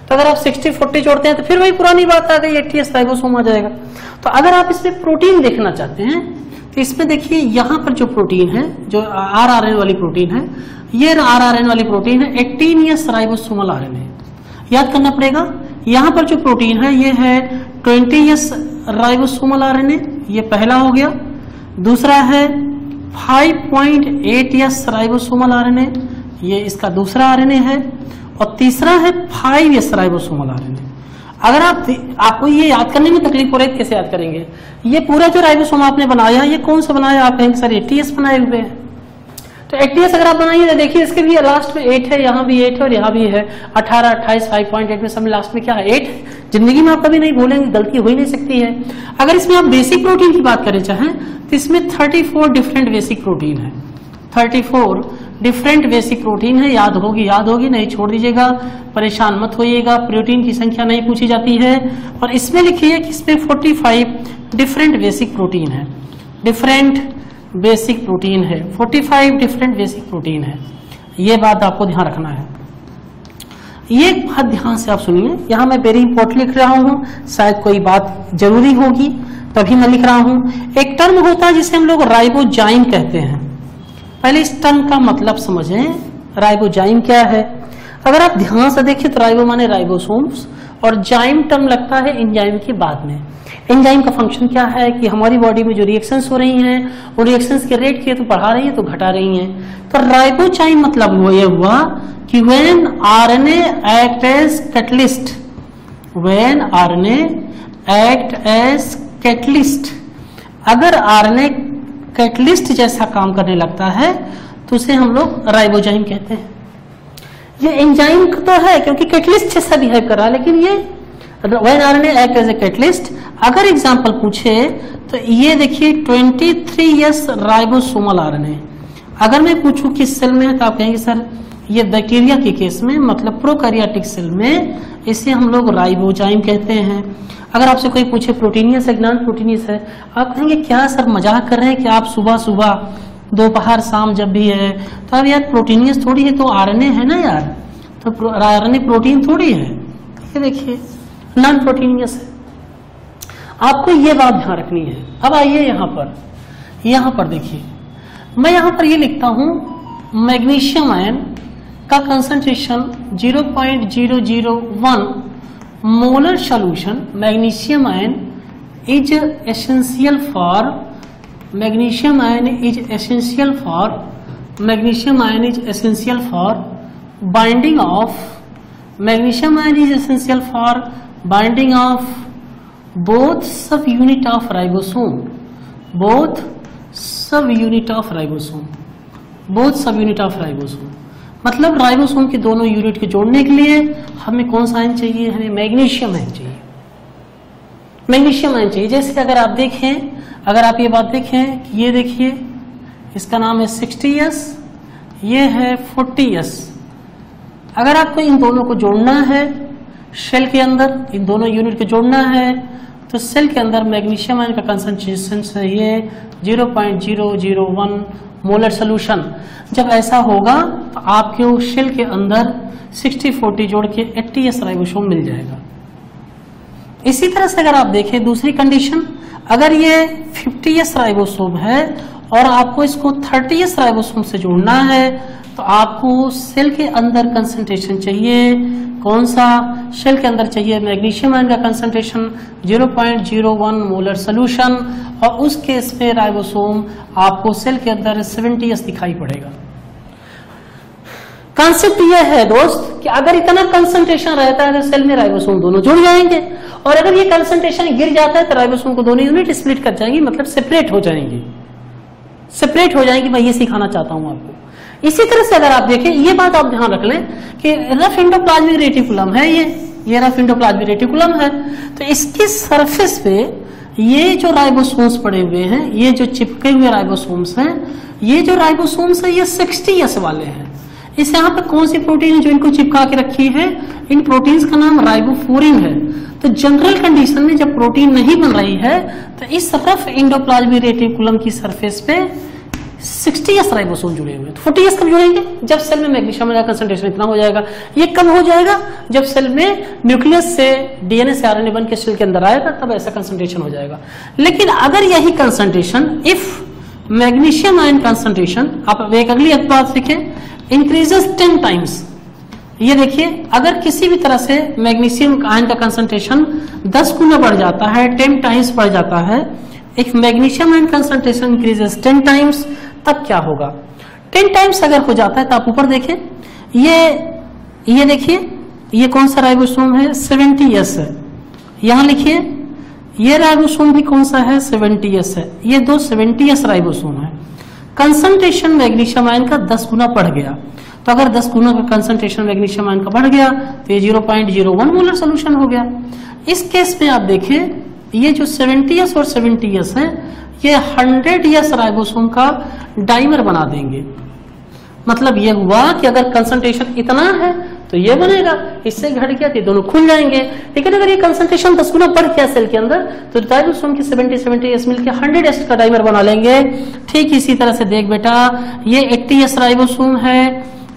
तो अगर आप सिक्सटी फोर्टी जोड़ते हैं तो फिर वही पुरानी बात आ गई एट्टी एस राइबोसोम आ जाएगा। तो अगर आप इसमें प्रोटीन देखना चाहते हैं तो इसमें देखिए यहाँ पर जो प्रोटीन है, जो आर आर वाली प्रोटीन है, ये आर आर वाली प्रोटीन है एटीन एस राइबोसोमल आर याद करना पड़ेगा, यहाँ पर जो प्रोटीन है, ये है ट्वेंटी एस राइबोसोमल आर ये पहला हो गया। दूसरा है 5.8 एस राइबोसोमल आरएनए ये इसका दूसरा आरएनए है। और तीसरा है 5 एस राइबोसोमल आरएनए अगर आप आपको ये याद करने में तकलीफ़ हो रही है कैसे याद करेंगे? ये पूरा जो राइबोसोम आपने बनाया, ये कौन सा बनाया? आप कहेंगे, सर एटीएस बनाए हुए हैं। तो एटीएस अगर आप बनाइए तो देखिए, इसके भी लास्ट में एट है, यहाँ भी एट है और यहाँ भी है। अठारह, अट्ठाईस फाइव पॉइंट एट में सब लास्ट में क्या है? एट ज़िंदगी में आप कभी नहीं भूलेंगे, गलती हो ही नहीं सकती है। अगर इसमें आप बेसिक प्रोटीन की बात करें चाहें तो इसमें 34 डिफरेंट बेसिक प्रोटीन है। 34 डिफरेंट बेसिक प्रोटीन है, याद होगी याद होगी, नहीं छोड़ दीजिएगा, परेशान मत होइएगा प्रोटीन की संख्या नहीं पूछी जाती है, और इसमें लिखिए कि इसमें 45 डिफरेंट बेसिक प्रोटीन है डिफरेंट बेसिक प्रोटीन है 45 डिफरेंट बेसिक प्रोटीन है, ये बात आपको ध्यान रखना है। ये बात ध्यान से आप सुनिए, यहाँ मैं वेरी इंपॉर्टेंट लिख रहा हूँ, शायद कोई बात ज़रूरी होगी, तभी मैं लिख रहा हूँ। एक टर्म होता है जिसे हम लोग राइबोजाइम कहते हैं। पहले टर्म का मतलब समझें, राइबोजाइम क्या है? अगर आप ध्यान से देखें तो राइबो माने राइबोसोम्स, और जाइम टर्म लगता है इंजाइम के बाद में। एंजाइम का फ़ंक्शन क्या है कि हमारी बॉडी में जो रिएक्शंस हो रही हैं, वो रिएक्शंस के रेट की तो बढ़ा रही है तो घटा रही हैं। तो राइबोचाइम मतलब वो ये हुआ कि when RNA act as catalyst when RNA act as catalyst अगर आरएनए कैटलिस्ट जैसा काम करने लगता है तो उसे हम लोग राइबोजाइम कहते हैं। ये एंजाइम तो है, क्योंकि कैटलिस्ट जैसा बिहेव कर रहा है लेकिन ये when R N act as a catalyst अगर एग्ज़ाम्पल पूछे तो ये देखिए 23 थ्री ईयर्स राइबोसोमल आर अगर मैं पूछूँ किस सेल में है तो आप कहेंगे, सर, ये बैक्टीरिया के केस में मतलब प्रोकैरियोटिक सेल में, इसे हम लोग राइबोजाइम कहते हैं। अगर आपसे कोई पूछे, प्रोटीनियस है नॉन प्रोटीनियस है? आप कहेंगे, क्या सर मज़ाक कर रहे हैं कि आप सुबह सुबह, दोपहर, शाम जब भी है? तो अब यार, प्रोटीनियस थोड़ी है तो आरएनए है ना यार? तो आरएनए प्रोटीन थोड़ी है? ये देखिए नॉन प्रोटीनियस है। आपको ये बात ध्यान रखनी है। अब आइए यहाँ पर। यहाँ पर देखिए। मैं यहाँ पर ये लिखता हूँ, मैग्नीशियम आयन का concentration 0.001 molar solution magnesium ion is essential for magnesium ion is essential for magnesium ion is essential for binding of magnesium ion is essential for binding of both sub unit of ribosome both sub unit of ribosome both sub unit of ribosome मतलब ribosome के दोनों unit को जोड़ने के लिए हमें कौन सा आयन चाहिए? हमें मैग्नीशियम आयन चाहिए। मैग्नीशियम आयन चाहिए। जैसे अगर आप देखें, अगर आप ये बात देखें कि ये देखिए, इसका नाम है सिक्सटी एस, ये है फोर्टी एस। अगर आपको इन दोनों को जोड़ना है, शेल के अंदर इन दोनों यूनिट को जोड़ना है तो सेल के अंदर मैग्नीशियम आयन का कंसंट्रेशन चाहिए 0.001 मोलर सोल्यूशन जब ऐसा होगा तो आपके शेल के अंदर 60 40 जोड़ के 80 एस राइबोसोम मिल जाएगा। इसी तरह से अगर आप देखें दूसरी कंडीशन अगर ये 50 एस राइबोसोम है और आपको इसको 30 एस राइबोसोम से जोड़ना है तो आपको सेल के अंदर कंसंट्रेशन चाहिए। कौन सा सेल के अंदर चाहिए? मैग्नीशियम आयन का कंसंट्रेशन 0.01 मोलर सोल्यूशन और उस केस में राइबोसोम आपको सेल के अंदर 70 एस दिखाई पड़ेगा। कॉन्सेप्ट यह है दोस्त कि अगर इतना कंसंट्रेशन रहता है तो सेल में राइबोसोम दोनों जुड़ जाएँगे और अगर ये कंसंट्रेशन गिर जाता है तो राइबोसोम को दोनों यूनिट स्प्लिट कर जाएँगी मतलब सेपरेट हो जाएँगी। सेपरेट हो जाएँगी, मैं ये सिखाना चाहता हूँ आपको। इसी तरह से अगर आप देखें, ये बात आप ध्यान रख लें कि रफ इंडोप्लाज्मिक रेटिकुलम है ये। ये रफ इंडोप्लाज्मिक रेटिकुलम है। तो इसकी सरफेस पे ये जो राइबोसोम्स पड़े हुए हैं, ये जो चिपके हुए राइबोसोम्स हैं, ये जो राइबोसोम्स है, ये सिक्सटी एस वाले हैं। इस यहाँ पे कौन सी प्रोटीन जो इनको चिपका के रखी है? इन प्रोटीन्स का नाम राइबोफोरिन है। तो जनरल कंडीशन में जब प्रोटीन नहीं बन रही है तो इस रफ इंडोप्लाज्मिक रेटिकुलम की सरफेस पे 60 एस राइबोसोम जुड़े हुए तो 40 एस कब जुड़ेंगे। जब सेल में मैग्नीशियम का कंसंट्रेशन इतना हो जाएगा। ये कब हो जाएगा? जब सेल में न्यूक्लियस से, डीएनए से आरएनए बन के सेल के अंदर आएगा, तब ऐसा कंसंट्रेशन हो जाएगा। लेकिन अगर यही concentration if magnesium ion concentration आप एक अगली बात देखें इंक्रीजेस टेन टाइम्स ये देखिए, अगर किसी भी तरह से मैग्नीशियम आयन का कंसंट्रेशन 10 गुना बढ़ जाता है 10 टाइम्स बढ़ जाता है, एक magnesium ion concentration increases 10 times तब क्या होगा? टेन टाइम्स अगर हो जाता है तो आप ऊपर देखें। ये ये देखिए, ये कौन सा राइबोसोम है? 70 एस है। यहाँ लिखिए, ये राइबोसोम भी कौन सा है? 70 एस है। ये दो 70 एस राइबोसोम है। कंसंट्रेशन मैग्नीशियम आयन का 10 गुना बढ़ गया। तो अगर 10 गुना का कंसंट्रेशन मैग्नीशियम आयन का बढ़ गया तो ये 0.01 मोलर सोल्यूशन हो गया। इस केस में आप देखें, ये जो 70 एस और 70 एस है ये 100 एस राइबोसोम का डाइमर बना देंगे। मतलब ये हुआ कि अगर कंसंट्रेशन इतना है तो ये बनेगा। इससे घट गया तो दोनों खुल जाएँगे। लेकिन अगर ये कंसंट्रेशन दस गुना बढ़ गया सेल के अंदर तो राइबोसोम की 70 70 एस मिलकर 100 एस का डाइमर बना लेंगे। ठीक इसी तरह से देख बेटा, ये 80 एस राइबोसोम है।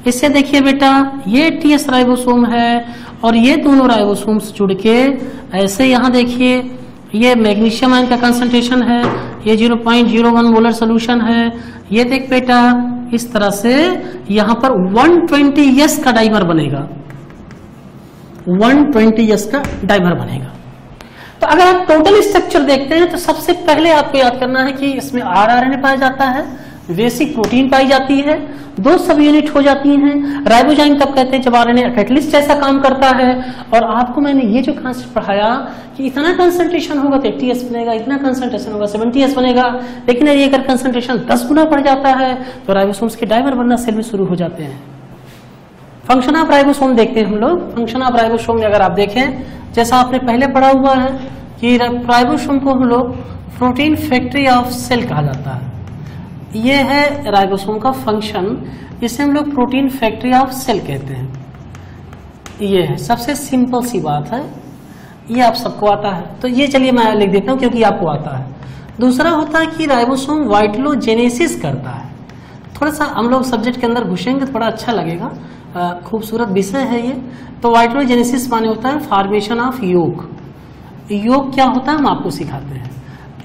इससे देखिए बेटा, ये 80 एस राइबोसोम है और ये दोनों राइबोसोम्स जुड़ के, ऐसे यहाँ देखिए ये मैग्नीशियम आयन का कंसंट्रेशन है, ये 0.01 मोलर सोल्यूशन है। ये देख बेटा, इस तरह से यहाँ पर 120 यस का डाइमर बनेगा। 120 यस का डाइमर बनेगा। तो अगर आप टोटल स्ट्रक्चर देखते हैं तो सबसे पहले आपको याद करना है कि इसमें आर आर पाया जाता है। बेसिक प्रोटीन पाई जाती है, दो सब यूनिट हो जाती हैं। राइबोजाइम कब कहते हैं जब आरएनए कैटलिस्ट जैसा काम करता है। और आपको मैंने ये जो कॉन्सेप्ट पढ़ाया कि इतना कंसंट्रेशन होगा तो एट्टी एस बनेगा, इतना कंसंट्रेशन होगा सेवेंटी बनेगा। लेकिन यदि अगर कंसंट्रेशन दस गुना बढ़ जाता है तो राइबोसोम्स के डाइवर बनना सेल में शुरू हो जाते हैं। फ़ंक्शन ऑफ़ राइबोसोम देखते हैं हम लोग। फ़ंक्शन ऑफ़ राइबोसोम में अगर आप देखें, जैसा आपने पहले पढ़ा हुआ है कि राइबोसोम को हम लोग प्रोटीन फैक्ट्री ऑफ़ सेल कहा जाता है। ये है राइबोसोम का फ़ंक्शन इसे हम लोग प्रोटीन फैक्ट्री ऑफ़ सेल कहते हैं। ये है, सबसे सिंपल सी बात है। ये आप सबको आता है। तो ये चलिए मैं लिख देता हूँ क्योंकि आपको आता है। दूसरा होता है कि राइबोसोम वाइटलोजेनेसिस करता है। थोड़ा सा हम लोग सब्जेक्ट के अंदर घुसेंगे, थोड़ा अच्छा लगेगा। खूबसूरत विषय है ये। तो वाइटलोजेनेसिस माने होता है फॉर्मेशन ऑफ़ योग योग क्या होता है, हम आपको सिखाते हैं।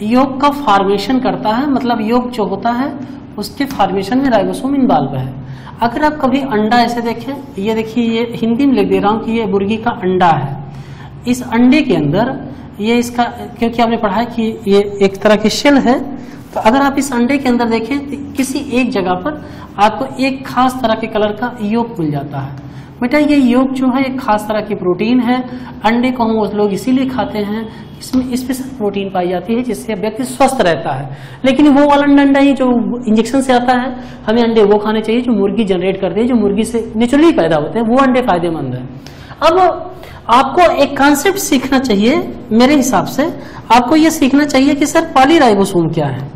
योग का फॉर्मेशन करता है मतलब योग जो होता है, उसके फॉर्मेशन में राइबोसोम इन्वॉल्व है अगर आप कभी अंडा ऐसे देखें, ये देखिए, ये हिंदी में लिख दे रहा हूँ कि ये मुर्गी का अंडा है। इस अंडे के अंदर, ये इसका, क्योंकि आपने पढ़ा है कि ये एक तरह की शेल है तो अगर आप इस अंडे के अंदर देखें तो किसी एक जगह पर आपको एक खास तरह के कलर का योग मिल जाता है। बेटा, ये योग जो है एक खास तरह की प्रोटीन है। अंडे को हम लोग इसीलिए खाते हैं, इसमें स्पेशल प्रोटीन पाई जाती है, जिससे व्यक्ति स्वस्थ रहता है। लेकिन वो वाला अंडा ही जो इंजेक्शन से आता है, हमें अंडे वो खाने चाहिए जो मुर्गी जनरेट करते हैं, जो मुर्गी से नेचुरली पैदा होते हैं, वो अंडे फ़ायदेमंद है। अब आपको एक कॉन्सेप्ट सीखना चाहिए, मेरे हिसाब से, आपको ये सीखना चाहिए कि सर पॉलीराइबोसोम क्या है?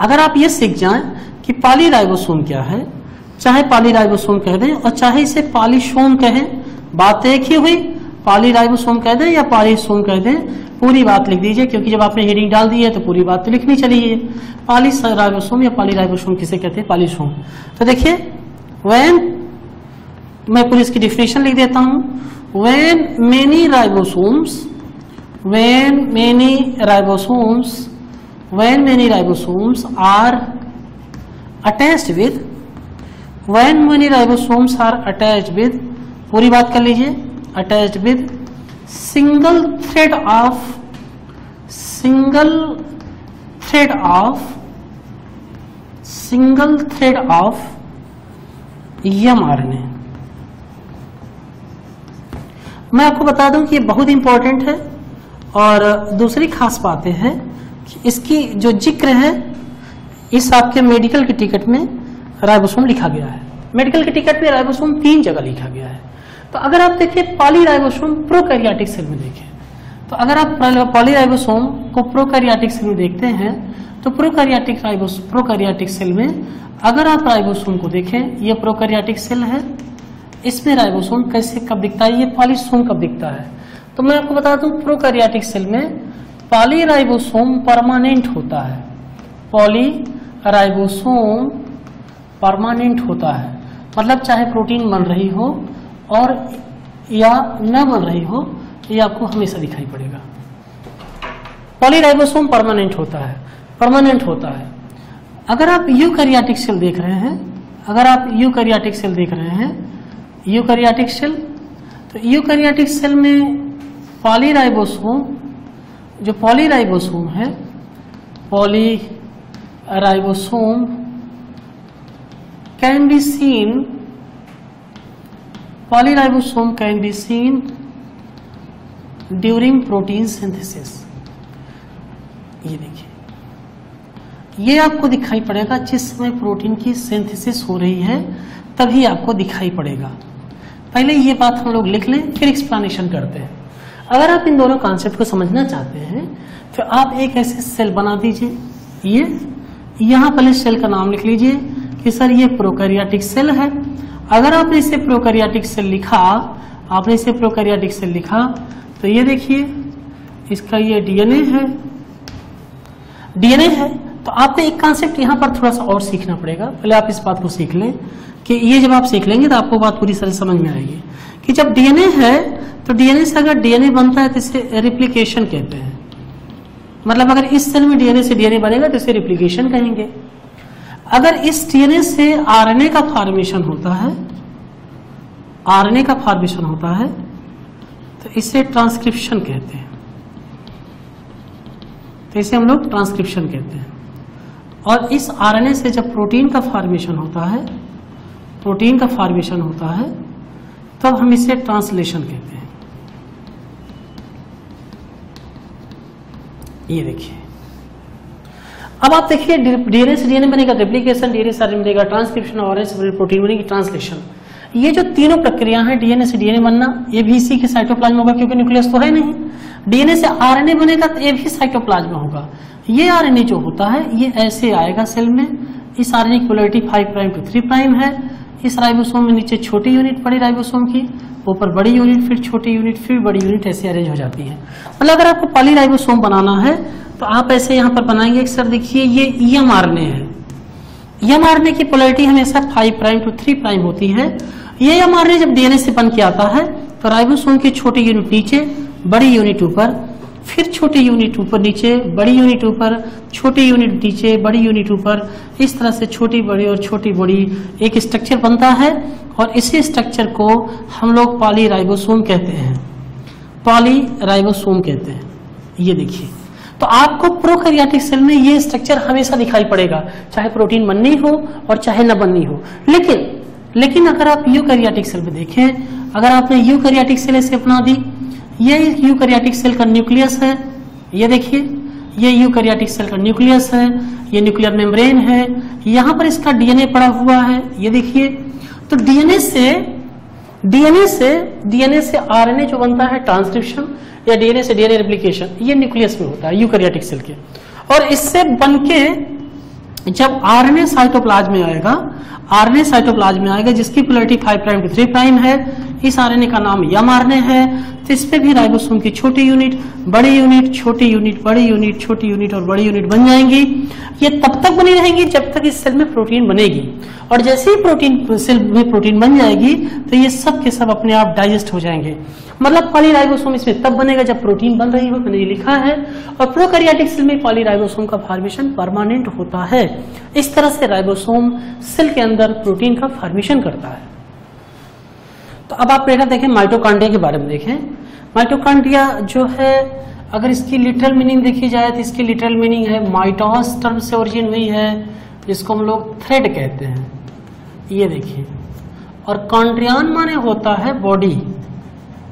अगर आप ये सीख जाएँ कि पॉलीराइबोसोम क्या है चाहे पॉलीराइबोसोम कह दें और चाहे इसे पॉलीसोम कहें, बात एक ही हुई पॉलीराइबोसोम कह दें या पॉलीसोम कह दें, पूरी बात लिख दीजिए, क्योंकि जब आपने हेडिंग डाल दी है तो पूरी बात तो लिखनी चाहिए पॉलीराइबोसोम या पॉलीराइबोसोम किसे कहते हैं? पॉलीसोम तो देखिए वैन मैं पूरी इसकी डिफिनेशन लिख देता हूँ। When many ribosomes when many ribosomes when many ribosomes are attached with when many ribosomes are attach with पूरी बात कर लीजिए attach with single thread of single thread of single thread of m R मैं आपको बता दूँ कि ये बहुत इंपॉर्टेंट है, और दूसरी खास बातें हैं कि इसकी जो ज़िक्र है, इस आपके मेडिकल की टिकट में राइबोसोम लिखा गया है। मेडिकल के टिकट में राइबोसोम तीन जगह लिखा गया है। तो अगर आप देखें, पॉलीराइबोसोम प्रोकैरियोटिक सेल में देखें। तो अगर आप पॉलीराइबोसोम को प्रोकैरियोटिक सेल में देखते हैं तो प्रोकैरियोटिक प्रोकैरियोटिक सेल में अगर आप राइबोसोम को देखें, ये प्रोकैरियोटिक सेल है। इसमें राइबोसोम कैसे कब दिखता है? ये पॉलीसोम कब दिखता है? तो मैं आपको बता दूँ, प्रोकैरियोटिक सेल में पॉलीराइबोसोम परमानेंट होता है। पॉलीराइबोसोम परमानेंट होता है। मतलब चाहे प्रोटीन बन रही हो और या न बन रही हो, ये आपको हमेशा दिखाई पड़ेगा। पॉलीराइबोसोम परमानेंट होता है। परमानेंट होता है। अगर आप यूकैरियोटिक सेल देख रहे हैं, अगर आप यूकैरियोटिक सेल देख रहे हैं, यूकैरियोटिक सेल तो यूकैरियोटिक सेल में पॉलीराइबोसोम, जो पॉलीराइबोसोम है, polyribosome can be seen polyribosome can be seen during protein synthesis ये देखिए। ये आपको दिखाई पड़ेगा जिस समय प्रोटीन की सिंथेसिस हो रही है, तभी आपको दिखाई पड़ेगा। पहले ये बात हम लोग लिख लें, फिर एक्सप्लेनेशन करते हैं। अगर आप इन दोनों कॉन्सेप्ट को समझना चाहते हैं तो आप एक ऐसे सेल बना दीजिए। ये, यहाँ पहले सेल का नाम लिख लीजिए। कि सर ये प्रोकैरियोटिक सेल है। अगर आपने इसे प्रोकैरियोटिक सेल लिखा, आपने इसे प्रोकैरियोटिक सेल लिखा तो ये देखिए, इसका ये डीएनए है। डीएनए है तो आपने एक कॉन्सेप्ट यहाँ पर थोड़ा सा और सीखना पड़ेगा। पहले आप इस बात को सीख लें कि ये जब आप सीख लेंगे तो आपको बात पूरी तरह समझ में आएगी कि जब डीएनए है तो डीएनए से अगर डीएनए बनता है तो इसे रिप्लीकेशन कहते हैं। मतलब अगर इस सेल में डीएनए से डीएनए बनेगा तो इसे रिप्लीकेशन कहेंगे। अगर इस टीएनए से आरएनए का फॉर्मेशन होता है, आरएनए का फॉर्मेशन होता है तो इसे ट्रांसक्रिप्शन कहते हैं। तो इसे हम लोग ट्रांसक्रिप्शन कहते हैं। और इस आरएनए से जब प्रोटीन का फॉर्मेशन होता है प्रोटीन का फॉर्मेशन होता है तब हम इसे ट्रांसलेशन कहते हैं। ये देखिए। अब आप देखिए डीएनए से डीएनए बनेगा रेप्लीकेशन डीएनए से बनेगा ट्रांसक्रिप्शन और प्रोटीन बनेगी ट्रांसलेशन ये जो तीनों प्रक्रिया हैं डीएनए से डीएनए बनना ये भी इसी के साइटोप्लाज्म होगा क्योंकि न्यूक्लियस तो है नहीं डीएनए से आरएनए बनेगा तो ये भी साइटोप्लाज्म होगा ये आरएनए जो होता है ये ऐसे आएगा सेल में इस आरएनए की polarity five prime to three prime है इस राइबोसोम में नीचे छोटी यूनिट पड़ी राइबोसोम की ऊपर बड़ी यूनिट फिर छोटी यूनिट फिर बड़ी यूनिट ऐसे अरेंज हो जाती है मतलब अगर आपको पॉली राइबोसोम बनाना है तो आप ऐसे यहाँ पर बनाएँगे सर देखिए, ये यम आरने है। यम आरने की पोलरिटी हमेशा five prime to three prime होती है। ये यम आरने जब डीएनए से बन के आता है तो राइबोसोम की छोटी यूनिट नीचे, बड़ी यूनिट ऊपर, फिर छोटी यूनिट ऊपर नीचे, बड़ी यूनिट ऊपर, छोटी यूनिट नीचे, बड़ी यूनिट ऊपर, इस तरह से छोटी, बड़ी और छोटी, बड़ी एक स्ट्रक्चर बनता है और इसी स्ट्रक्चर को हम लोग पॉली राइबोसोम कहते हैं। पॉली राइबोसोम कहते हैं। ये देखिए। तो आपको प्रोकैरियोटिक सेल में ये स्ट्रक्चर हमेशा दिखाई पड़ेगा, चाहे प्रोटीन बननी हो और चाहे न बननी हो। लेकिन लेकिन अगर आप यूकैरियोटिक सेल में देखें, अगर आपने यूकैरियोटिक सेल ऐसे अपना दी, ये यूकैरियोटिक सेल का न्यूक्लियस है, ये देखिए, ये यूकैरियोटिक सेल का न्यूक्लियस है, ये न्यूक्लियर मेम्ब्रेन है, यहाँ पर इसका डीएनए पड़ा हुआ है, ये देखिए। तो डीएनए से डीएनए से डीएनए से आरएनए जो बनता है ट्रांसक्रिप्शन या डीएनए से डीएनए रेप्लिकेशन ये न्यूक्लियस में होता है यूकैरियोटिक सेल के। और इससे बनके जब आरएनए साइटोप्लाज्म में आएगा आरएनए साइटोप्लाज्म में आएगा, जिसकी polarity 5 prime to three prime है, इस आरएनए का नाम यम है तो इस पे भी राइबोसोम की छोटी यूनिट, बड़ी यूनिट, छोटी यूनिट, बड़ी यूनिट, छोटी यूनिट और बड़ी यूनिट बन जाएँगी। ये तब तक बनी रहेंगी जब तक इस सेल में प्रोटीन बनेगी। और जैसे ही प्रोटीन सेल में प्रोटीन बन जाएगी तो ये सब के सब अपने आप डाइजेस्ट हो जाएँगे। मतलब पॉलीराइबोसोम इसमें तब बनेगा जब प्रोटीन बन रही हो, मैंने ये लिखा है। और प्रोकैरियोटिक सेल में पॉलीराइबोसोम का फॉर्मेशन परमानेंट होता है। इस तरह से राइबोसोम सेल के अंदर प्रोटीन का फॉर्मेशन करता है। तो अब आप बेटा देखें माइटोकांड्रिया के बारे में देखें। माइटोकांड्रिया जो है, अगर इसकी लिटरल मीनिंग देखी जाए तो इसकी लिटरल मीनिंग है माइटोस टर्म से ओरिजिन हुई है, जिसको हम लोग थ्रेड कहते हैं। ये देखिए। और कॉन्ड्रियान माने होता है बॉडी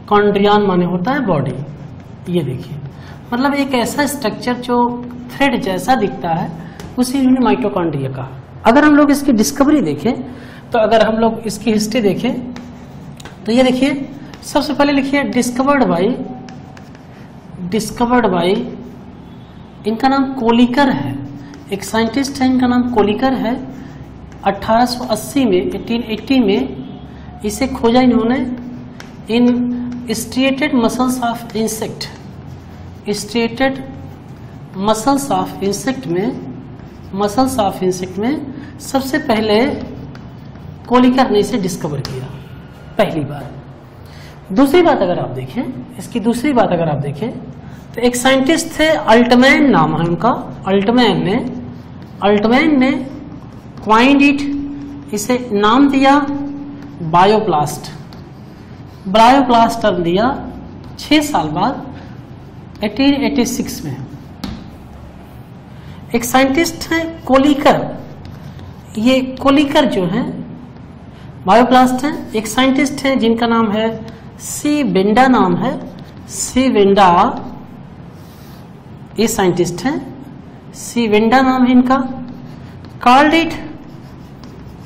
कॉन्ड्रियान माने होता है बॉडी ये देखिए। मतलब एक ऐसा स्ट्रक्चर जो थ्रेड जैसा दिखता है, उसी इन्होंने माइटोकॉन्ड्रिया कहा। अगर हम लोग इसकी डिस्कवरी देखें तो अगर हम लोग इसकी हिस्ट्री देखें तो ये देखिए, सबसे पहले लिखिए डिस्कवर्ड बाई डिस्कवर्ड बाई इनका नाम कोलिकर है। एक साइंटिस्ट है, इनका नाम कोलिकर है। 1880 में 1880 में इसे खोजा इन्होंने। In striated muscles of insect striated muscles of insect में मसल्स ऑफ़ इंसेक्ट में सबसे पहले कोलिकर ने इसे डिस्कवर किया। पहली बार दूसरी बात अगर आप देखें, इसकी दूसरी बात अगर आप देखें तो एक साइंटिस्ट थे अल्टमैन नाम है उनका। अल्टमैन ने अल्टमैन ने क्वाइंड इट, इसे नाम दिया बायोप्लास्ट बायोप्लास्ट टर्म दिया छह साल बाद 1886 में। एक साइंटिस्ट है कोलिकर। ये कोलिकर जो है बायोप्लास्ट है, एक साइंटिस्ट है जिनका नाम है सी बेंडा नाम है। सी वेंडा ये साइंटिस्ट है। सी वेंडा नाम है इनका। Called it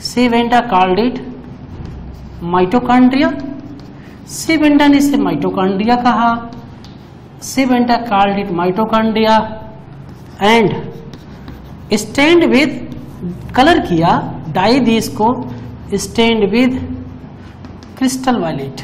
C Benda called it mitochondria C Benda ने इसे माइटोकांड्रिया कहा। C Benda कार्डिट mitochondria and stained with colour किया डाई दी इसको। स्टैंड विद क्रिस्टल वायलेट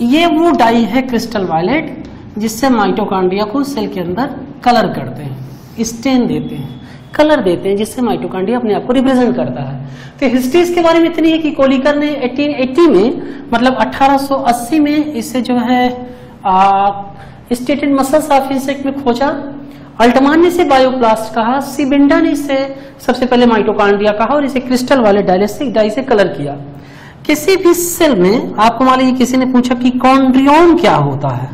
ये वो डाई है क्रिस्टल वायलेट जिससे माइटोकांड्रिया को सेल के अंदर कलर करते हैं स्टेन देते हैं कलर देते हैं जिससे माइटोकांड्रिया अपने आप को रिप्रेजेंट करता है। तो हिस्ट्री इसके बारे में इतनी है कि कोलिकर ने 1880 में मतलब 1880 में इसे जो है स्टेटेड मसल्स ऑफ़ इंसेक्ट में खोजा अल्टमान ने इसे बायोप्लास्ट कहा, सीबिंडा ने इसे सबसे पहले माइटोकांड्रिया कहा और इसे क्रिस्टल वाले डायलेस्टिक डाई से कलर किया। किसी भी सेल में आपको मान लीजिए किसी ने पूछा कि कॉन्ड्रियोम क्या होता है?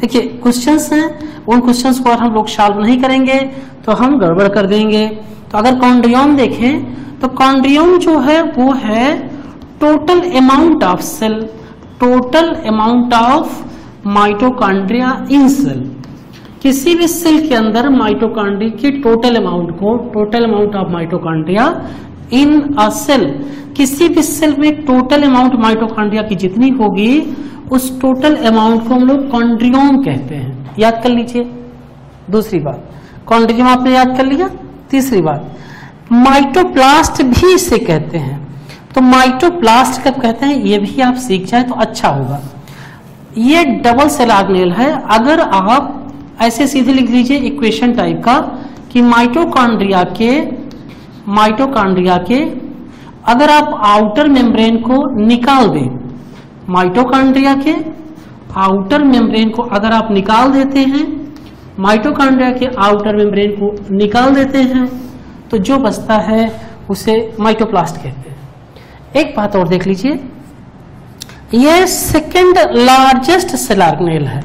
देखिए क्वेश्चंस हैं, उन क्वेश्चंस को हम लोग सॉल्व नहीं करेंगे तो हम गड़बड़ कर देंगे। तो अगर कॉन्ड्रियोन देखें तो कॉन्ड्रियोन जो है, वो है total amount of cell total amount of mitochondria in cell किसी भी सेल के अंदर माइटोकॉन्ड्रिया की टोटल अमाउंट को total amount of mitochondria in a cell किसी भी सेल में टोटल अमाउंट माइटोकॉन्ड्रिया की जितनी होगी, उस टोटल अमाउंट को हम लोग कॉन्ड्रियोम कहते हैं। याद कर लीजिए। दूसरी बात। कॉन्ड्रियोम आपने याद कर लिया? तीसरी बात। माइटोप्लास्ट भी इसे कहते हैं। तो माइटोप्लास्ट कब कहते हैं? ये भी आप सीख जाए तो अच्छा होगा। ये डबल सेल आर्गनेल है। अगर आप ऐसे सीधे लिख लीजिए इक्वेशन टाइप का कि माइटोकॉन्ड्रिया के माइटोकॉन्ड्रिया के, अगर आप आउटर मेम्ब्रेन को निकाल दें माइटोकॉन्ड्रिया के आउटर मेम्ब्रेन को अगर आप निकाल देते हैं माइटोकॉन्ड्रिया के आउटर मेम्ब्रेन को निकाल देते हैं तो जो बचता है उसे माइटोप्लास्ट कहते हैं। एक बात और देख लीजिए, यह सेकेंड लार्जेस्ट सेल ऑर्गेनेल है।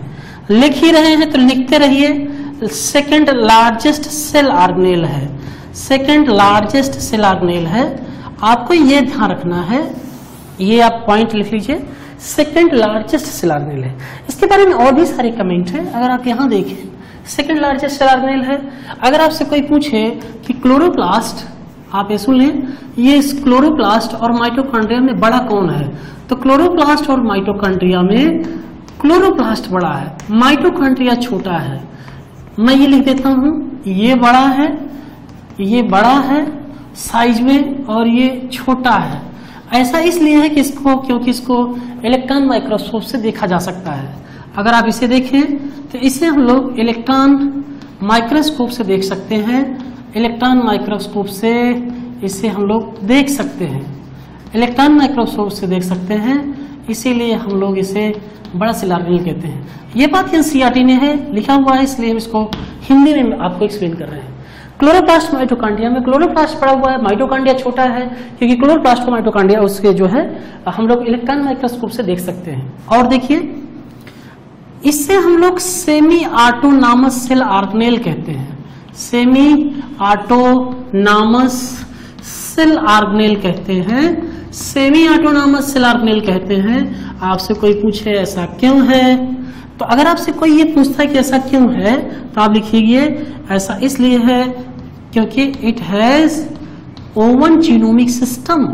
लिख ही रहे हैं तो लिखते रहिए। सेकेंड लार्जेस्ट सेल आर्गनेल है। सेकेंड लार्जेस्ट सेल आर्गनेल है। आपको ये ध्यान रखना है। ये आप पॉइंट लिख लीजिए। सेकेंड लार्जेस्ट सेल ऑर्गेनेल है। इसके बारे में और भी सारे कमेंट है, अगर आप यहाँ देखें। सेकेंड लार्जेस्ट सेल आर्गनेल है। अगर आपसे कोई पूछे कि क्लोरोप्लास्ट आप ये सुन लें, ये इस क्लोरोप्लास्ट और माइटोकॉन्ड्रिया में बड़ा कौन है? तो क्लोरोप्लास्ट और माइटोकॉन्ड्रिया में क्लोरोप्लास्ट बड़ा है माइटोकॉन्ड्रिया छोटा है। मैं ये लिख देता हूँ, ये बड़ा है, ये बड़ा है साइज़ में और ये छोटा है। ऐसा इसलिए है कि इसको, क्योंकि इसको इलेक्ट्रॉन माइक्रोस्कोप से देखा जा सकता है। अगर आप इसे देखें तो इसे हम लोग इलेक्ट्रॉन माइक्रोस्कोप से देख सकते हैं। इलेक्ट्रॉन माइक्रोस्कोप से इसे हम लोग देख सकते हैं। इलेक्ट्रॉन माइक्रोस्कोप से देख सकते हैं। इसीलिए हम लोग इसे बड़ा सिलार्गल कहते हैं। ये बात एनसीआरटी ने है, लिखा हुआ है, इसलिए हम इसको हिंदी में आपको एक्सप्लेन कर रहे हैं। क्लोरोप्लास्ट माइटोकांडिया में क्लोरोप्लास्ट पड़ा हुआ है माइटोकांडिया छोटा है, क्योंकि क्लोरोप्लास्ट माइटोकांडिया उसके जो है, हम लोग इलेक्ट्रॉन माइक्रोस्कोप से देख सकते हैं। और देखिए इससे हम लोग सेमी आटोनामस सेल आर्गनेल कहते हैं। सेमी आटोनामस सेल आर्गनेल कहते हैं। सेमी आटोनामस सेल आर्गनेल कहते हैं। आपसे कोई पूछे, ऐसा क्यों है? तो अगर आपसे कोई ये पूछता है कि ऐसा क्यों है तो आप लिखिए, ऐसा इसलिए है क्योंकि it has own genomic system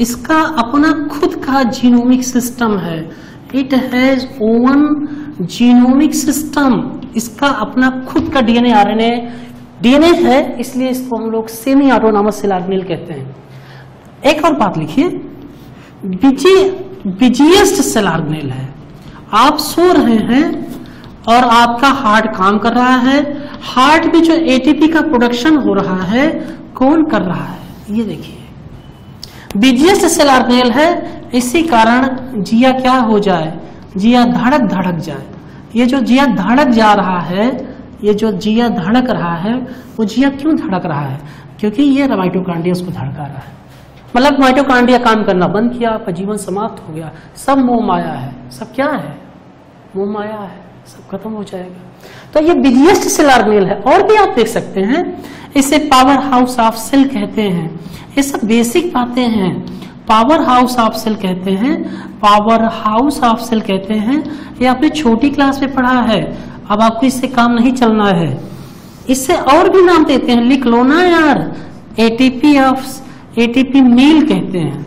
इसका अपना खुद का जीनोमिक सिस्टम है। It has own genomic system इसका अपना खुद का डीएनए आरएनए डीएनए है, इसलिए इसको हम लोग सेमी ऑटोनॉमस सेल आर्गेनेल कहते हैं। एक और बात लिखिए। बिज़ी, बिजिएस्ट सेल आर्गेनेल है। आप सो रहे हैं और आपका हार्ट काम कर रहा है। हार्ट में जो एटीपी का प्रोडक्शन हो रहा है, कौन कर रहा है? ये देखिए। बिजिएस्ट सेल आर्गेनेल है, इसी कारण जिया क्या हो जाए? जिया धड़क धड़क जाए। ये जो जिया धड़क जा रहा है, ये जो जिया धड़क रहा है, वो जिया क्यों धड़क रहा है? क्योंकि ये माइटोकांडिया उसको धड़का रहा है। मतलब माइटोकांडिया काम करना बंद किया, आपका जीवन समाप्त हो गया। सब मोह माया है। सब क्या है? मोह माया है। सब खत्म हो जाएगा। तो ये बिजिएस्ट सेल आर्गेनेल है। और भी आप देख सकते हैं। इसे पावर हाउस ऑफ़ सेल कहते हैं। ये सब बेसिक बातें हैं। पावर हाउस ऑफ़ सेल कहते हैं। पावर हाउस ऑफ़ सेल कहते हैं। ये आपने छोटी क्लास में पढ़ा है। अब आपको इससे काम नहीं चलना है। इससे और भी नाम देते हैं। लिख लो ना यार। एटीपी ऑफ़ एटीपी मील कहते हैं,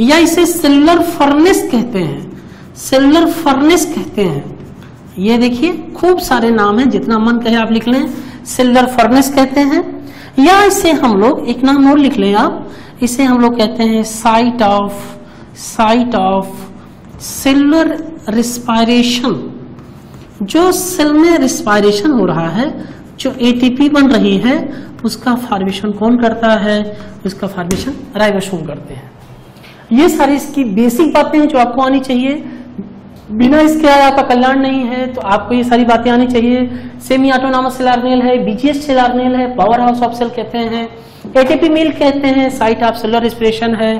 या इसे सेलुलर फर्नेस कहते हैं सेलुलर फर्नेस कहते हैं। ये देखिए, खूब सारे नाम हैं, जितना मन कहे आप लिख लें सेलुलर फर्नेस कहते हैं। या इसे हम लोग, एक नाम और लिख लें आप, इसे हम लोग कहते हैं site of site of cellular respiration जो सेल में रिस्पायरेशन हो रहा है, जो एटीपी बन रही है उसका फॉर्मेशन कौन करता है? उसका फॉर्मेशन राइबोसोम करते हैं। ये सारी इसकी बेसिक बातें हैं जो आपको आनी चाहिए। बिना इसके आपका कल्याण नहीं है तो आपको ये सारी बातें आनी चाहिए। सेमी ऑटोनॉमस सेल आर्गेनेल है बीजीएस सेल है पावर हाउस ऑफ़ सेल कहते हैं। एटीपी मिल कहते हैं साइट ऑफ़ सेलुलर रिस्पिरेशन है।